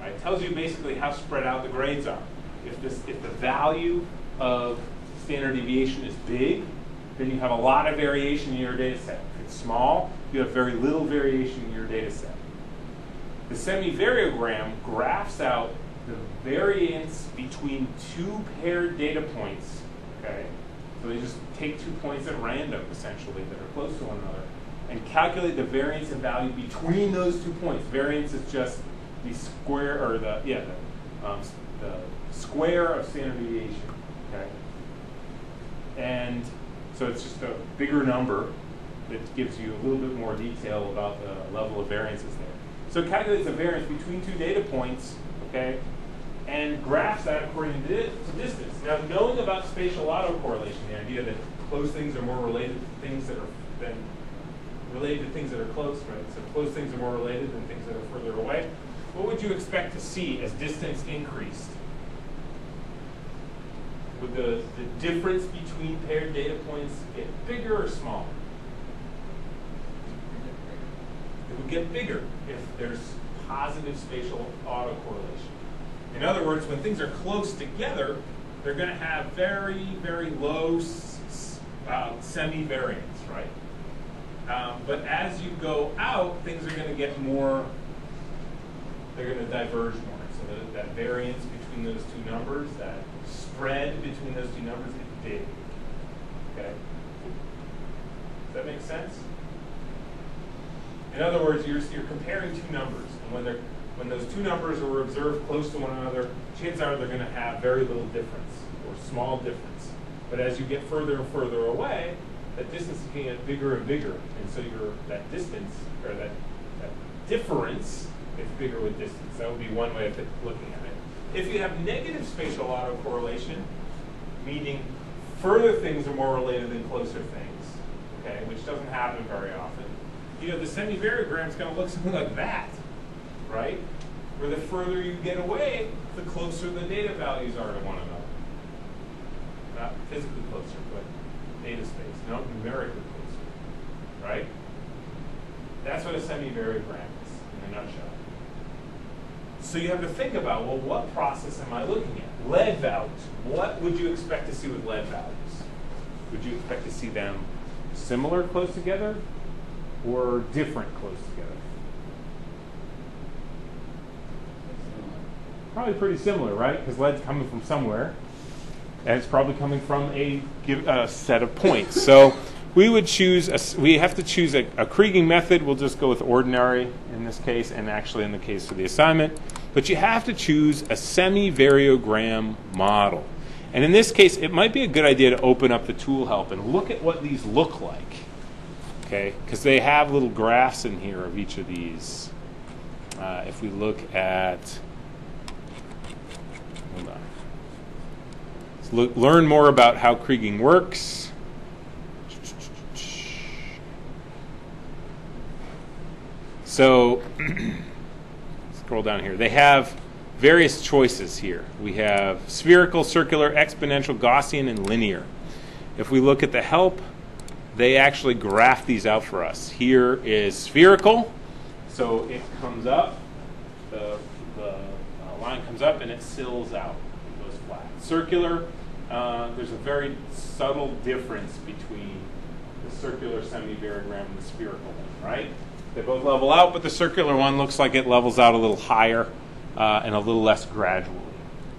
Right, it tells you basically how spread out the grades are. If, this, if the value of standard deviation is big, then you have a lot of variation in your data set. If it's small, you have very little variation in your data set. The semi-variogram graphs out the variance between two paired data points. Okay, so they just take two points at random, essentially, that are close to one another, and calculate the variance of value between those two points. Variance is just the square, or the yeah, the, um, the square of standard deviation. Okay, and so it's just a bigger number that gives you a little bit more detail about the level of variances there. So it calculates the variance between two data points, okay, and graphs that according to, to distance. Now, knowing about spatial autocorrelation, the idea that close things are more related to things that are than related to things that are close, right? So close things are more related than things that are further away. What would you expect to see as distance increased? Would the, the difference between paired data points get bigger or smaller? It would get bigger if there's positive spatial autocorrelation. In other words, when things are close together, they're going to have very, very low uh, semi-variance, right? Um, but as you go out, things are going to get more, they're going to diverge more. So that, that variance between those two numbers, that spread between those two numbers is big. Okay? Does that make sense? In other words, you're, you're comparing two numbers, and when when those two numbers are observed close to one another, chances are they're going to have very little difference or small difference. But as you get further and further away, that distance is going to get bigger and bigger, and so that distance or that that difference gets bigger with distance. That would be one way of looking at it. If you have negative spatial autocorrelation, meaning further things are more related than closer things, okay, which doesn't happen very often. You know, the semi-variogram is going to look something like that, right? Where the further you get away, the closer the data values are to one another. Not physically closer, but data space, not numerically closer, right? That's what a semi-variogram is in a nutshell. So you have to think about, well, what process am I looking at? Lead values. What would you expect to see with lead values? Would you expect to see them similar close together or different close together? Probably pretty similar, right? Because lead's coming from somewhere, and it's probably coming from a give, uh, set of points. So we would choose, a we have to choose a, a Kriging method. We'll just go with ordinary in this case, and actually in the case of the assignment. But you have to choose a semi-variogram model. And in this case, it might be a good idea to open up the tool help and look at what these look like. Okay? Because they have little graphs in here of each of these. Uh, if we look at, hold on. Let's look, learn more about how Kriging works. So, *clears throat* scroll down here. They have various choices here. We have spherical, circular, exponential, Gaussian, and linear. If we look at the help, they actually graph these out for us. Here is spherical, so it comes up, the, the uh, line comes up, and it sills out, it goes flat. Circular, uh, there's a very subtle difference between the circular semi-variogram and the spherical one, right? They both level out, but the circular one looks like it levels out a little higher uh, and a little less gradually.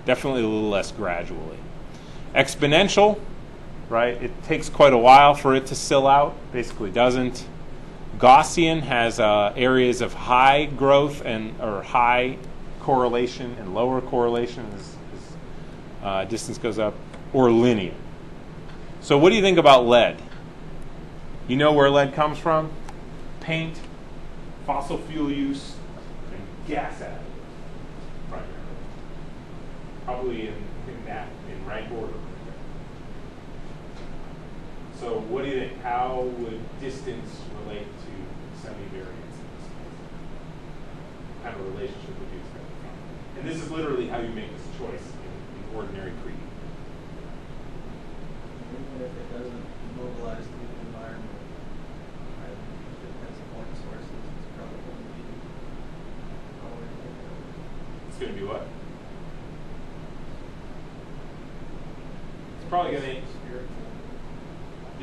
Definitely a little less gradually. Exponential, right? It takes quite a while for it to sill out, basically doesn't. Gaussian has uh, areas of high growth and or high correlation and lower correlation as, as uh, distance goes up, or linear. So, what do you think about lead? You know where lead comes from? Paint, fossil fuel use, and gas additives, primarily. Probably in, in that, in rank order. So what do you think? How would distance relate to semi-variance in this case? What kind of relationship would you expect to come? And this is literally how you make this choice in, in ordinary creed. Even if it doesn't mobilize the environment, if it has point sources, it's probably going to be. It's going to be what? It's probably going to.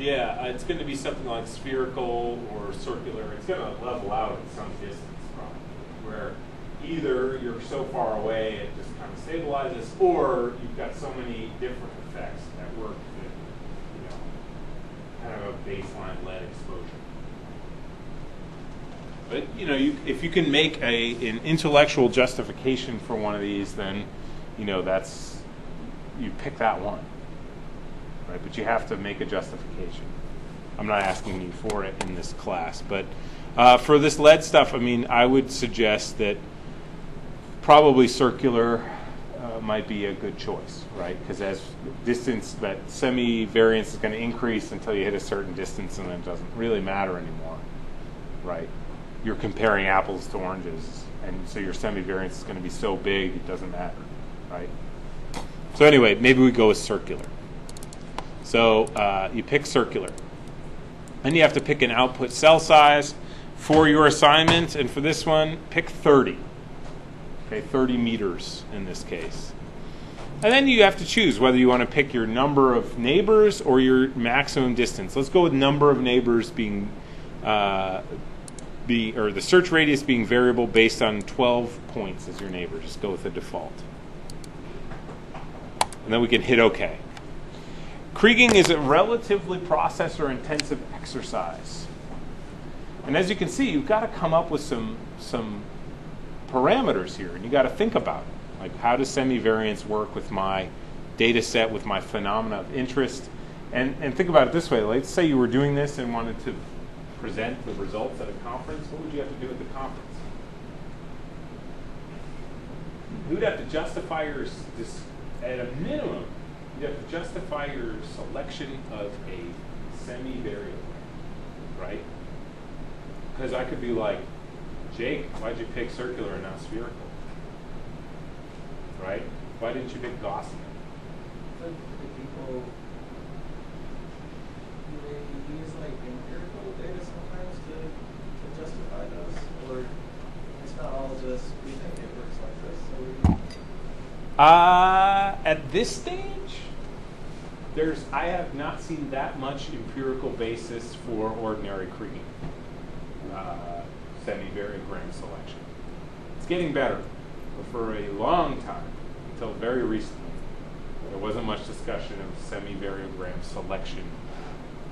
Yeah, it's going to be something like spherical or circular. It's going to level out at some distance, probably, where either you're so far away it just kind of stabilizes, or you've got so many different effects at work that you know kind of a baseline lead exposure. But you know, you, if you can make a an intellectual justification for one of these, then you know that's you pick that one right? But you have to make a justification. I'm not asking you for it in this class, but uh, for this lead stuff, I mean, I would suggest that probably circular uh, might be a good choice, right? Because as distance, that semi variance is going to increase until you hit a certain distance, and then it doesn't really matter anymore, right? You're comparing apples to oranges, and so your semi variance is going to be so big it doesn't matter, right? So anyway, maybe we go with circular. So uh, you pick circular. Then you have to pick an output cell size for your assignment, and for this one, pick 30. Okay, 30 meters in this case. And then you have to choose whether you want to pick your number of neighbors or your maximum distance. Let's go with number of neighbors being, uh, be, or the search radius being variable based on 12 points as your neighbor. Just go with the default. And then we can hit OK. Kriging is a relatively processor intensive exercise. And as you can see, you've got to come up with some, some parameters here, and you've got to think about it. Like, how does semivariance work with my data set, with my phenomena of interest? And, and think about it this way. Let's say you were doing this and wanted to present the results at a conference. What would you have to do at the conference? You'd have to justify your, at a minimum, you have to justify your selection of a semi-variable, right? Because I could be like, Jake, why'd you pick circular and not spherical? Right? Why didn't you pick Gaussian? The, the people, they use like empirical data sometimes to, to justify those? Or it's not all just, we think it works like this, so we. Uh, at this stage, there's I have not seen that much empirical basis for ordinary Kriging. Uh, semi-variogram selection. It's getting better, but for a long time, until very recently, there wasn't much discussion of semi-variogram selection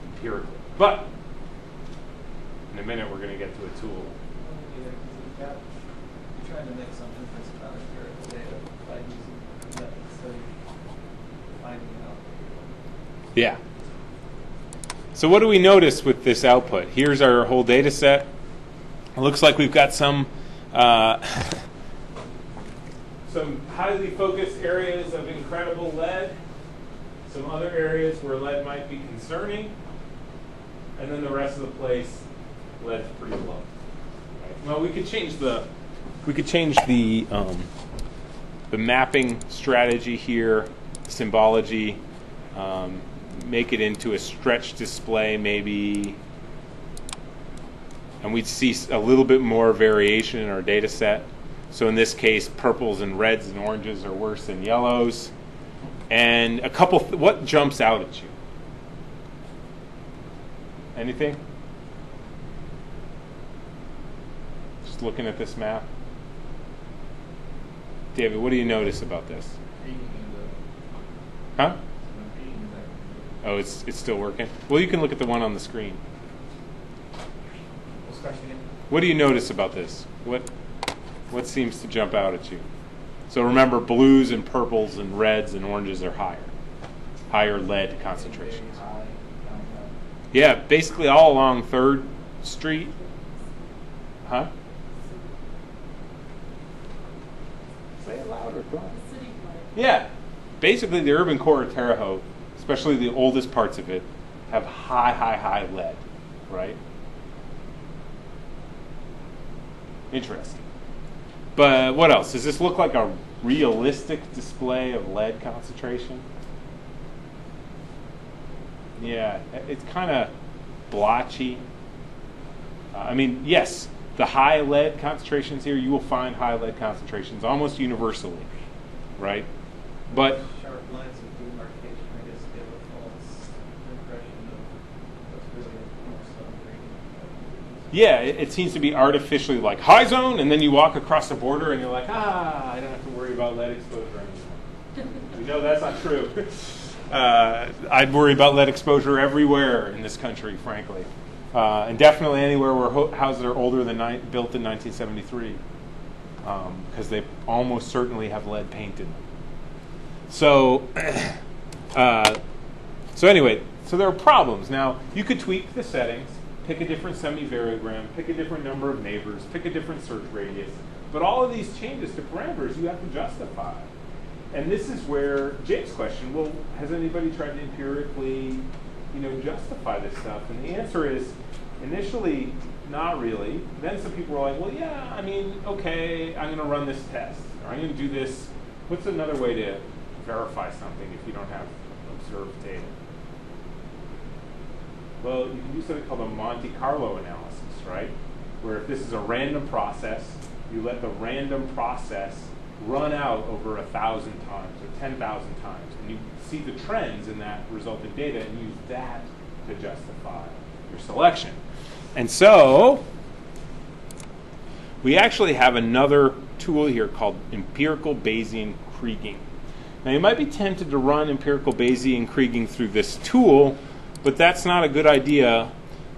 empirically. But in a minute, we're going to get to a tool. Yeah, trying to make some inference about empirical data by using methods, so finding out. Yeah. So what do we notice with this output? Here's our whole data set. It looks like we've got some uh, *laughs* some highly focused areas of incredible lead, some other areas where lead might be concerning, and then the rest of the place, lead's pretty low. Right? Well, we could change the we could change the um, the mapping strategy here, symbology, um, make it into a stretch display maybe and we'd see a little bit more variation in our data set. So in this case, purples and reds and oranges are worse than yellows. And a couple, th- what jumps out at you? Anything? Just looking at this map. David, what do you notice about this? Huh? Oh, it's it's still working. Well, you can look at the one on the screen. What do you notice about this? What what seems to jump out at you? So remember, blues and purples and reds and oranges are higher, higher lead concentrations. Yeah, basically all along Third Street. Huh? Say it louder, come. The city flood. Yeah, basically the urban core of Terre Haute, especially the oldest parts of it, have high, high, high lead, right? Interesting. But what else? Does this look like a realistic display of lead concentration? Yeah, it's kind of blotchy. Uh, I mean, yes, the high lead concentrations here, you will find high lead concentrations almost universally, right? But Sharp lines of demarcation, I guess, give a false impression of what's really almost some Yeah, it, it seems to be artificially like high zone, and then you walk across the border and you're like, ah, I don't have to worry about lead exposure anymore. we know that's not true. *laughs* Uh, I'd worry about lead exposure everywhere in this country, frankly, uh, and definitely anywhere where ho- houses are older than ni- built in 1973, because um, they almost certainly have lead paint in them. So, *clears throat* uh, so anyway, So there are problems. Now, you could tweak the settings, pick a different semi-variogram, pick a different number of neighbors, pick a different search radius. But all of these changes to parameters you have to justify. And this is where Jake's question, well, has anybody tried to empirically, you know, justify this stuff? And the answer is initially not really. Then some people were like, well, yeah, I mean, okay, I'm going to run this test. Or I'm going to do this. What's another way to verify something if you don't have observed data? Well, you can do something called a Monte Carlo analysis, right? Where if this is a random process, you let the random process run out over a thousand times or 10,000 times, and you see the trends in that resulting data and use that to justify your selection. And so, we actually have another tool here called empirical Bayesian kriging. Now, you might be tempted to run empirical Bayesian kriging through this tool, but that's not a good idea.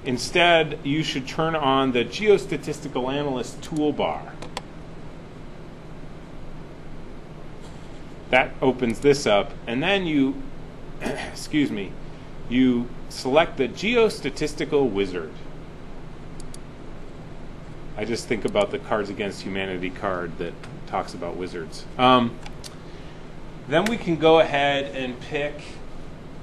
Instead, you should turn on the geostatistical analyst toolbar. That opens this up, and then you, *coughs* excuse me, you select the geostatistical wizard. I just think about the Cards Against Humanity card that talks about wizards. Um, then we can go ahead and pick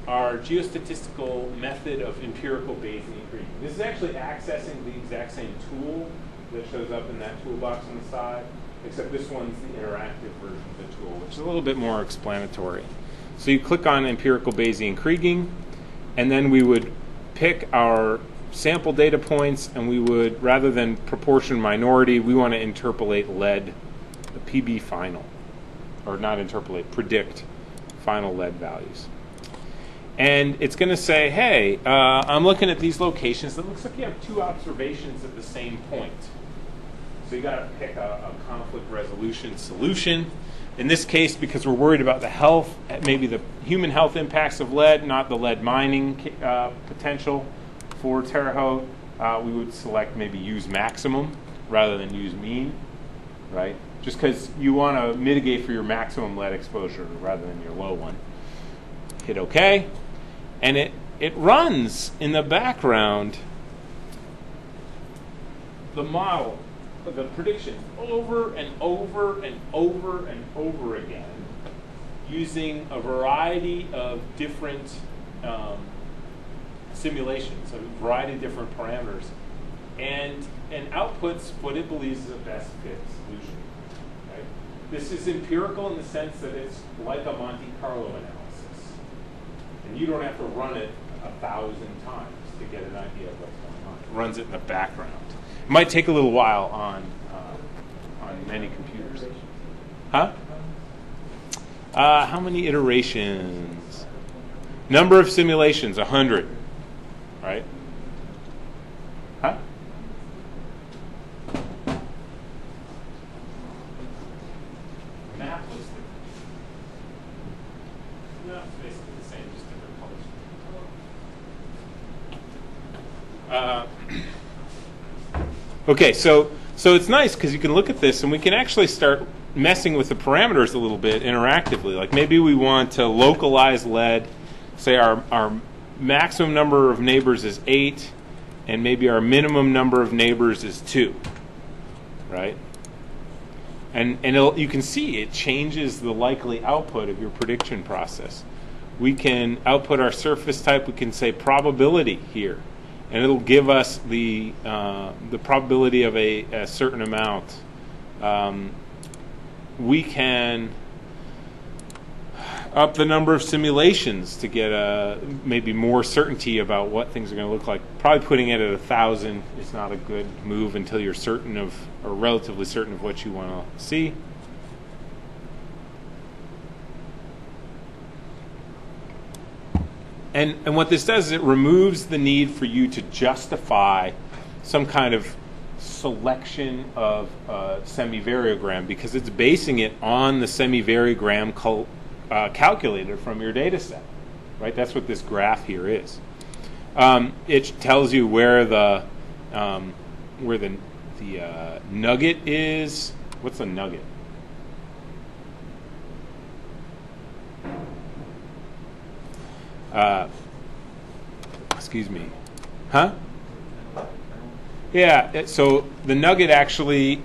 our geostatistical method of empirical Bayesian kriging. This is actually accessing the exact same tool that shows up in that toolbox on the side, except this one's the interactive version of the tool, which is a little bit more explanatory. So you click on empirical Bayesian kriging, and then we would pick our sample data points, and we would, rather than proportion minority, we want to interpolate lead, the PB final, or not interpolate, predict final lead values. And it's going to say, hey, uh, I'm looking at these locations. It looks like you have two observations at the same point. So you got to pick a, a conflict resolution solution. In this case, because we're worried about the health, maybe the human health impacts of lead, not the lead mining uh, potential for Terre Haute, uh, we would select maybe use maximum rather than use mean, right? Just because you want to mitigate for your maximum lead exposure rather than your low one. Hit OK, and it, it runs in the background the model, the prediction over and over and over and over again using a variety of different um, simulations, a variety of different parameters, and, and outputs what it believes is a best fit solution. This is empirical in the sense that it's like a Monte Carlo analysis. And you don't have to run it a thousand times to get an idea of what's going on. It runs it in the background. It might take a little while on, uh, on many computers. Huh? Uh, how many iterations? Number of simulations, 100. Right? Huh? Map was different. No, it's basically the same, just different colors. Uh, okay, so so it's nice because you can look at this and we can actually start messing with the parameters a little bit interactively. Like maybe we want to localize lead, say our, our maximum number of neighbors is eight, and maybe our minimum number of neighbors is two, right? And, and you can see it changes the likely output of your prediction process. We can output our surface type, we can say probability here, and it'll give us the, uh, the probability of a, a certain amount. Um, we can up the number of simulations to get a maybe more certainty about what things are going to look like. Probably putting it at a thousand is not a good move until you're certain of or relatively certain of what you want to see. And and what this does is it removes the need for you to justify some kind of selection of uh, semi-variogram because it's basing it on the semi-variogram col- uh, calculator from your data set, right? That's what this graph here is. Um, it tells you where the um, where the the uh, nugget is. What's a nugget? Uh, excuse me. Huh? Yeah, so the nugget actually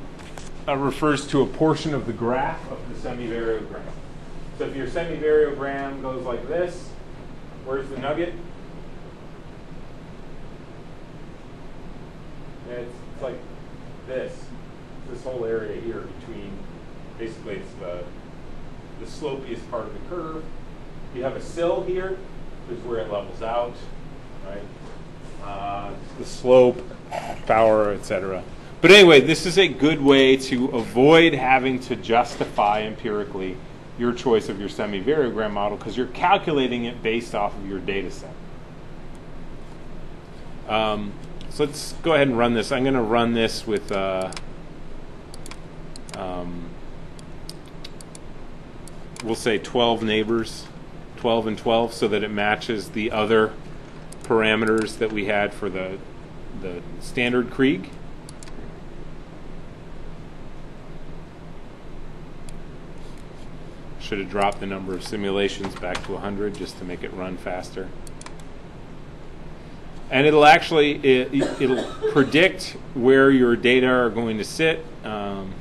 uh, refers to a portion of the graph of the semivariogram. So if your semivariogram goes like this, where's the nugget? It's, it's like this, this whole area here between, basically it's the, the slopiest part of the curve. You have a sill here, is where it levels out, right? Uh, the slope, power, etc. But anyway, this is a good way to avoid having to justify empirically your choice of your semi-variogram model because you're calculating it based off of your data set. Um, so let's go ahead and run this. I'm going to run this with uh, um, we'll say 12 neighbors, 12 and 12, so that it matches the other parameters that we had for the the standard Krige. Should have dropped the number of simulations back to 100 just to make it run faster. And it'll actually it, it'll predict where your data are going to sit. Um,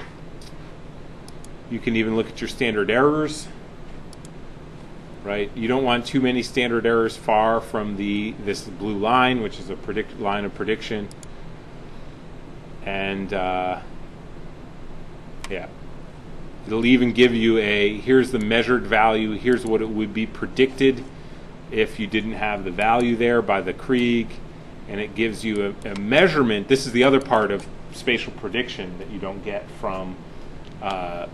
you can even look at your standard errors right? You don't want too many standard errors far from the this blue line, which is a predict line of prediction. And uh, yeah, it'll even give you a here's the measured value. Here's what it would be predicted if you didn't have the value there by the Krige, and it gives you a, a measurement. This is the other part of spatial prediction that you don't get from uh,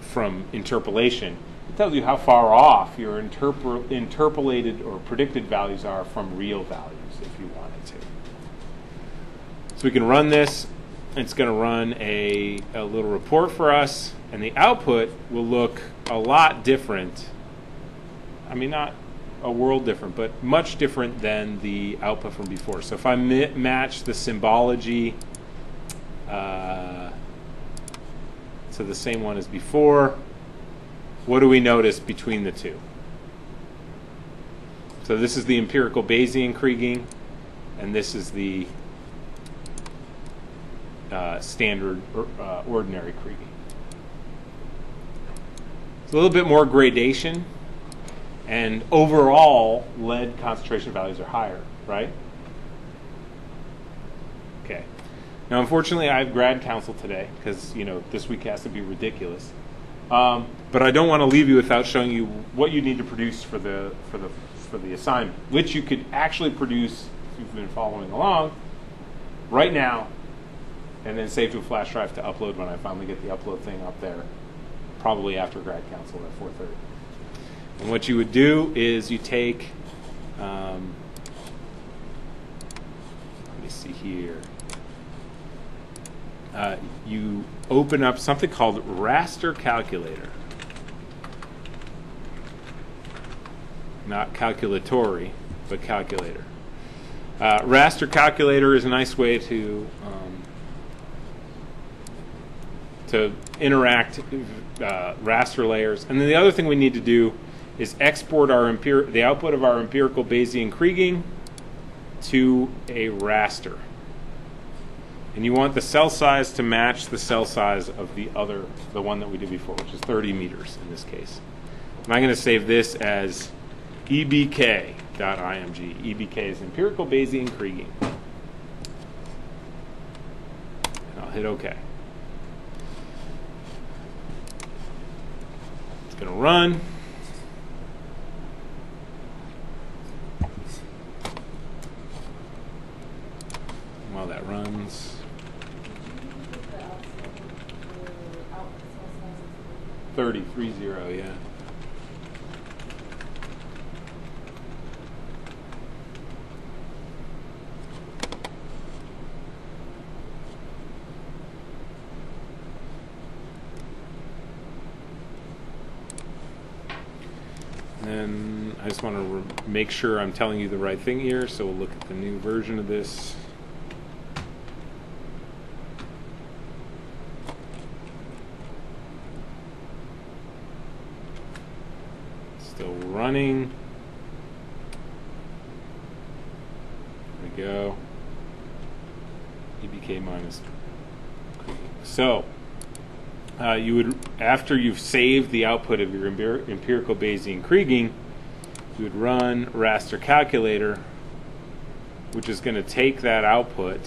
from interpolation tells you how far off your interpol- interpolated or predicted values are from real values if you wanted to. So we can run this. It's going to run a, a little report for us, and the output will look a lot different. I mean, not a world different, but much different than the output from before. So if I match the symbology uh, to the same one as before, what do we notice between the two? So this is the empirical Bayesian Kriging, and this is the uh, standard uh, ordinary Kriging. It's a little bit more gradation, and overall lead concentration values are higher, right? Okay. Now, unfortunately, I have grad council today because you know this week has to be ridiculous. Um, but I don't want to leave you without showing you what you need to produce for the for the for the assignment, which you could actually produce if you've been following along right now, and then save to a flash drive to upload when I finally get the upload thing up there, probably after grad council at 4:30. And what you would do is you take, um, let me see here. Uh, you open up something called Raster Calculator. Not calculatory, but calculator. Uh, raster calculator is a nice way to um, to interact uh, raster layers. And then the other thing we need to do is export our the output of our empirical Bayesian Kriging to a raster. And you want the cell size to match the cell size of the other, the one that we did before, which is 30 meters in this case. And I'm going to save this as ebk.img. ebk is empirical Bayesian Kriging. And I'll hit OK. It's going to run. While that runs, Put the outside, the out cell size is 30, three zero, yeah. And I just want to make sure I'm telling you the right thing here, so we'll look at the new version of this. Still we go. EBK minus. So, uh, you would, after you've saved the output of your empir- empirical Bayesian kriging, you would run raster calculator, which is going to take that output.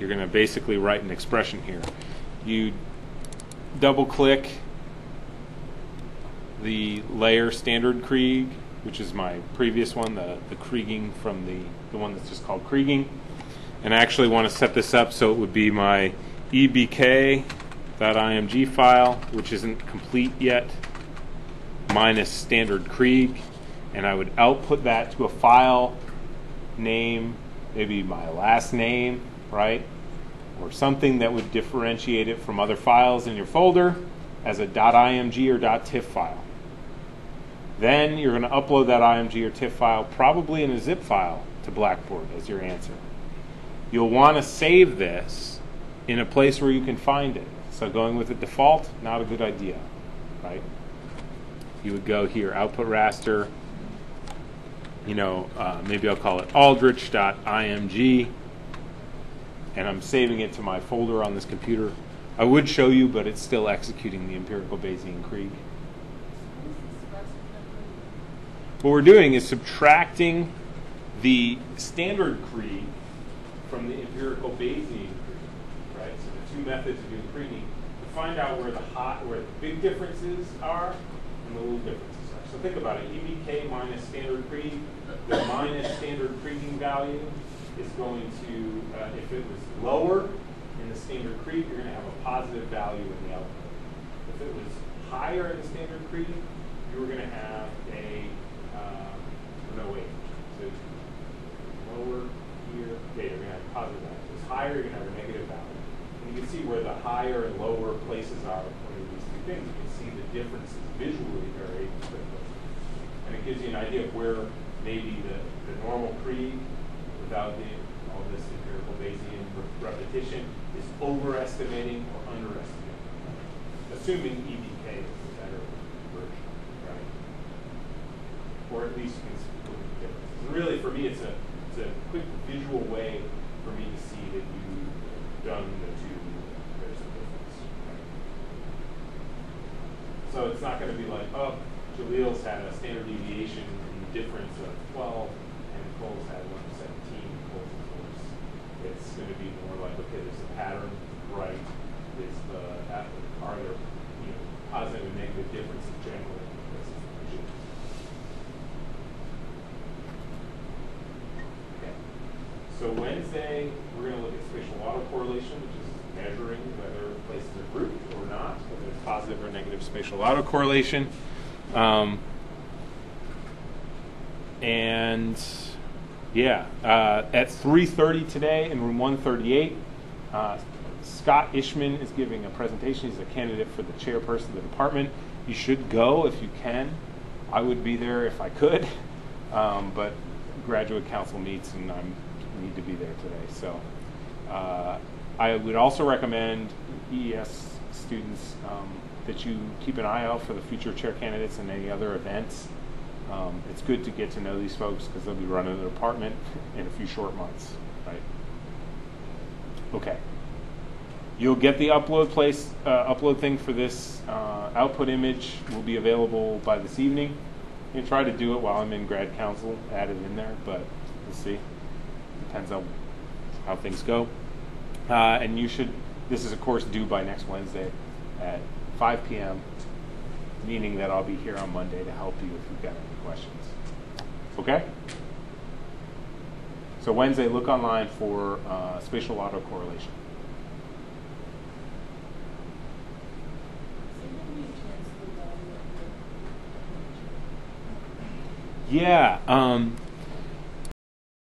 You're going to basically write an expression here. You double click the layer standard Krige, which is my previous one, the, the Kriging from the, the one that's just called Kriging. And I actually want to set this up so it would be my ebk.img file, which isn't complete yet, minus standard Krige. And I would output that to a file name, maybe my last name, right? Or something that would differentiate it from other files in your folder as a .img or .tiff file. Then you're going to upload that IMG or TIFF file, probably in a zip file, to Blackboard as your answer. You'll want to save this in a place where you can find it. So going with the default, not a good idea, right? You would go here, output raster. You know, uh, maybe I'll call it aldrich.img, and I'm saving it to my folder on this computer. I would show you, but it's still executing the empirical Bayesian Krige. What we're doing is subtracting the standard Krige from the empirical Bayesian Krige, right? So the two methods of doing Kriging to find out where the hot, where the big differences are and the little differences are. So think about it: EBK minus standard Krige, the minus standard Kriging value is going to, uh, if it was lower in the standard Krige, you're going to have a positive value in the output. If it was higher in the standard Krige, you were going to have a no wait. So lower here, yeah, you're gonna have a positive value. If it's higher, you're gonna have a negative value. And you can see where the higher and lower places are between these two things. You can see the differences visually very quickly. And it gives you an idea of where maybe the, the normal Krige, without the, all this empirical Bayesian re- repetition, is overestimating or underestimating. Assuming EBK is the better version, right? or at least you can And really, for me, it's a it's a quick visual way for me to see that you've done the two. There's a difference. So it's not going to be like, oh, Jalil's had a standard deviation difference of 12, and Cole's had 117. Cole's of course. It's going to be more like, okay, there's a pattern, right? Is the are there you know positive and negative differences generally? This is the issue. Okay. So Wednesday, we're going to look at spatial autocorrelation, which is measuring whether places are grouped or not, whether it's positive or negative spatial autocorrelation. Um, and yeah, uh, at 3:30 today in room 138, uh, Scott Ishman is giving a presentation. He's a candidate for the chairperson of the department. You should go if you can. I would be there if I could, *laughs* um, but graduate council meets and I need to be there today. So uh, I would also recommend EES students um, that you keep an eye out for the future chair candidates and any other events. Um, it's good to get to know these folks because they'll be running the department in a few short months, right? Okay. You'll get the upload place, uh, upload thing for this uh, output image will be available by this evening. I'm gonna try to do it while I'm in grad council, add it in there, but we'll see. Depends on how things go. Uh, and you should, this is of course due by next Wednesday at 5 p.m., meaning that I'll be here on Monday to help you if you've got any questions. Okay? So Wednesday, look online for uh, spatial autocorrelation. So when do you transfer the value of Yeah. Um,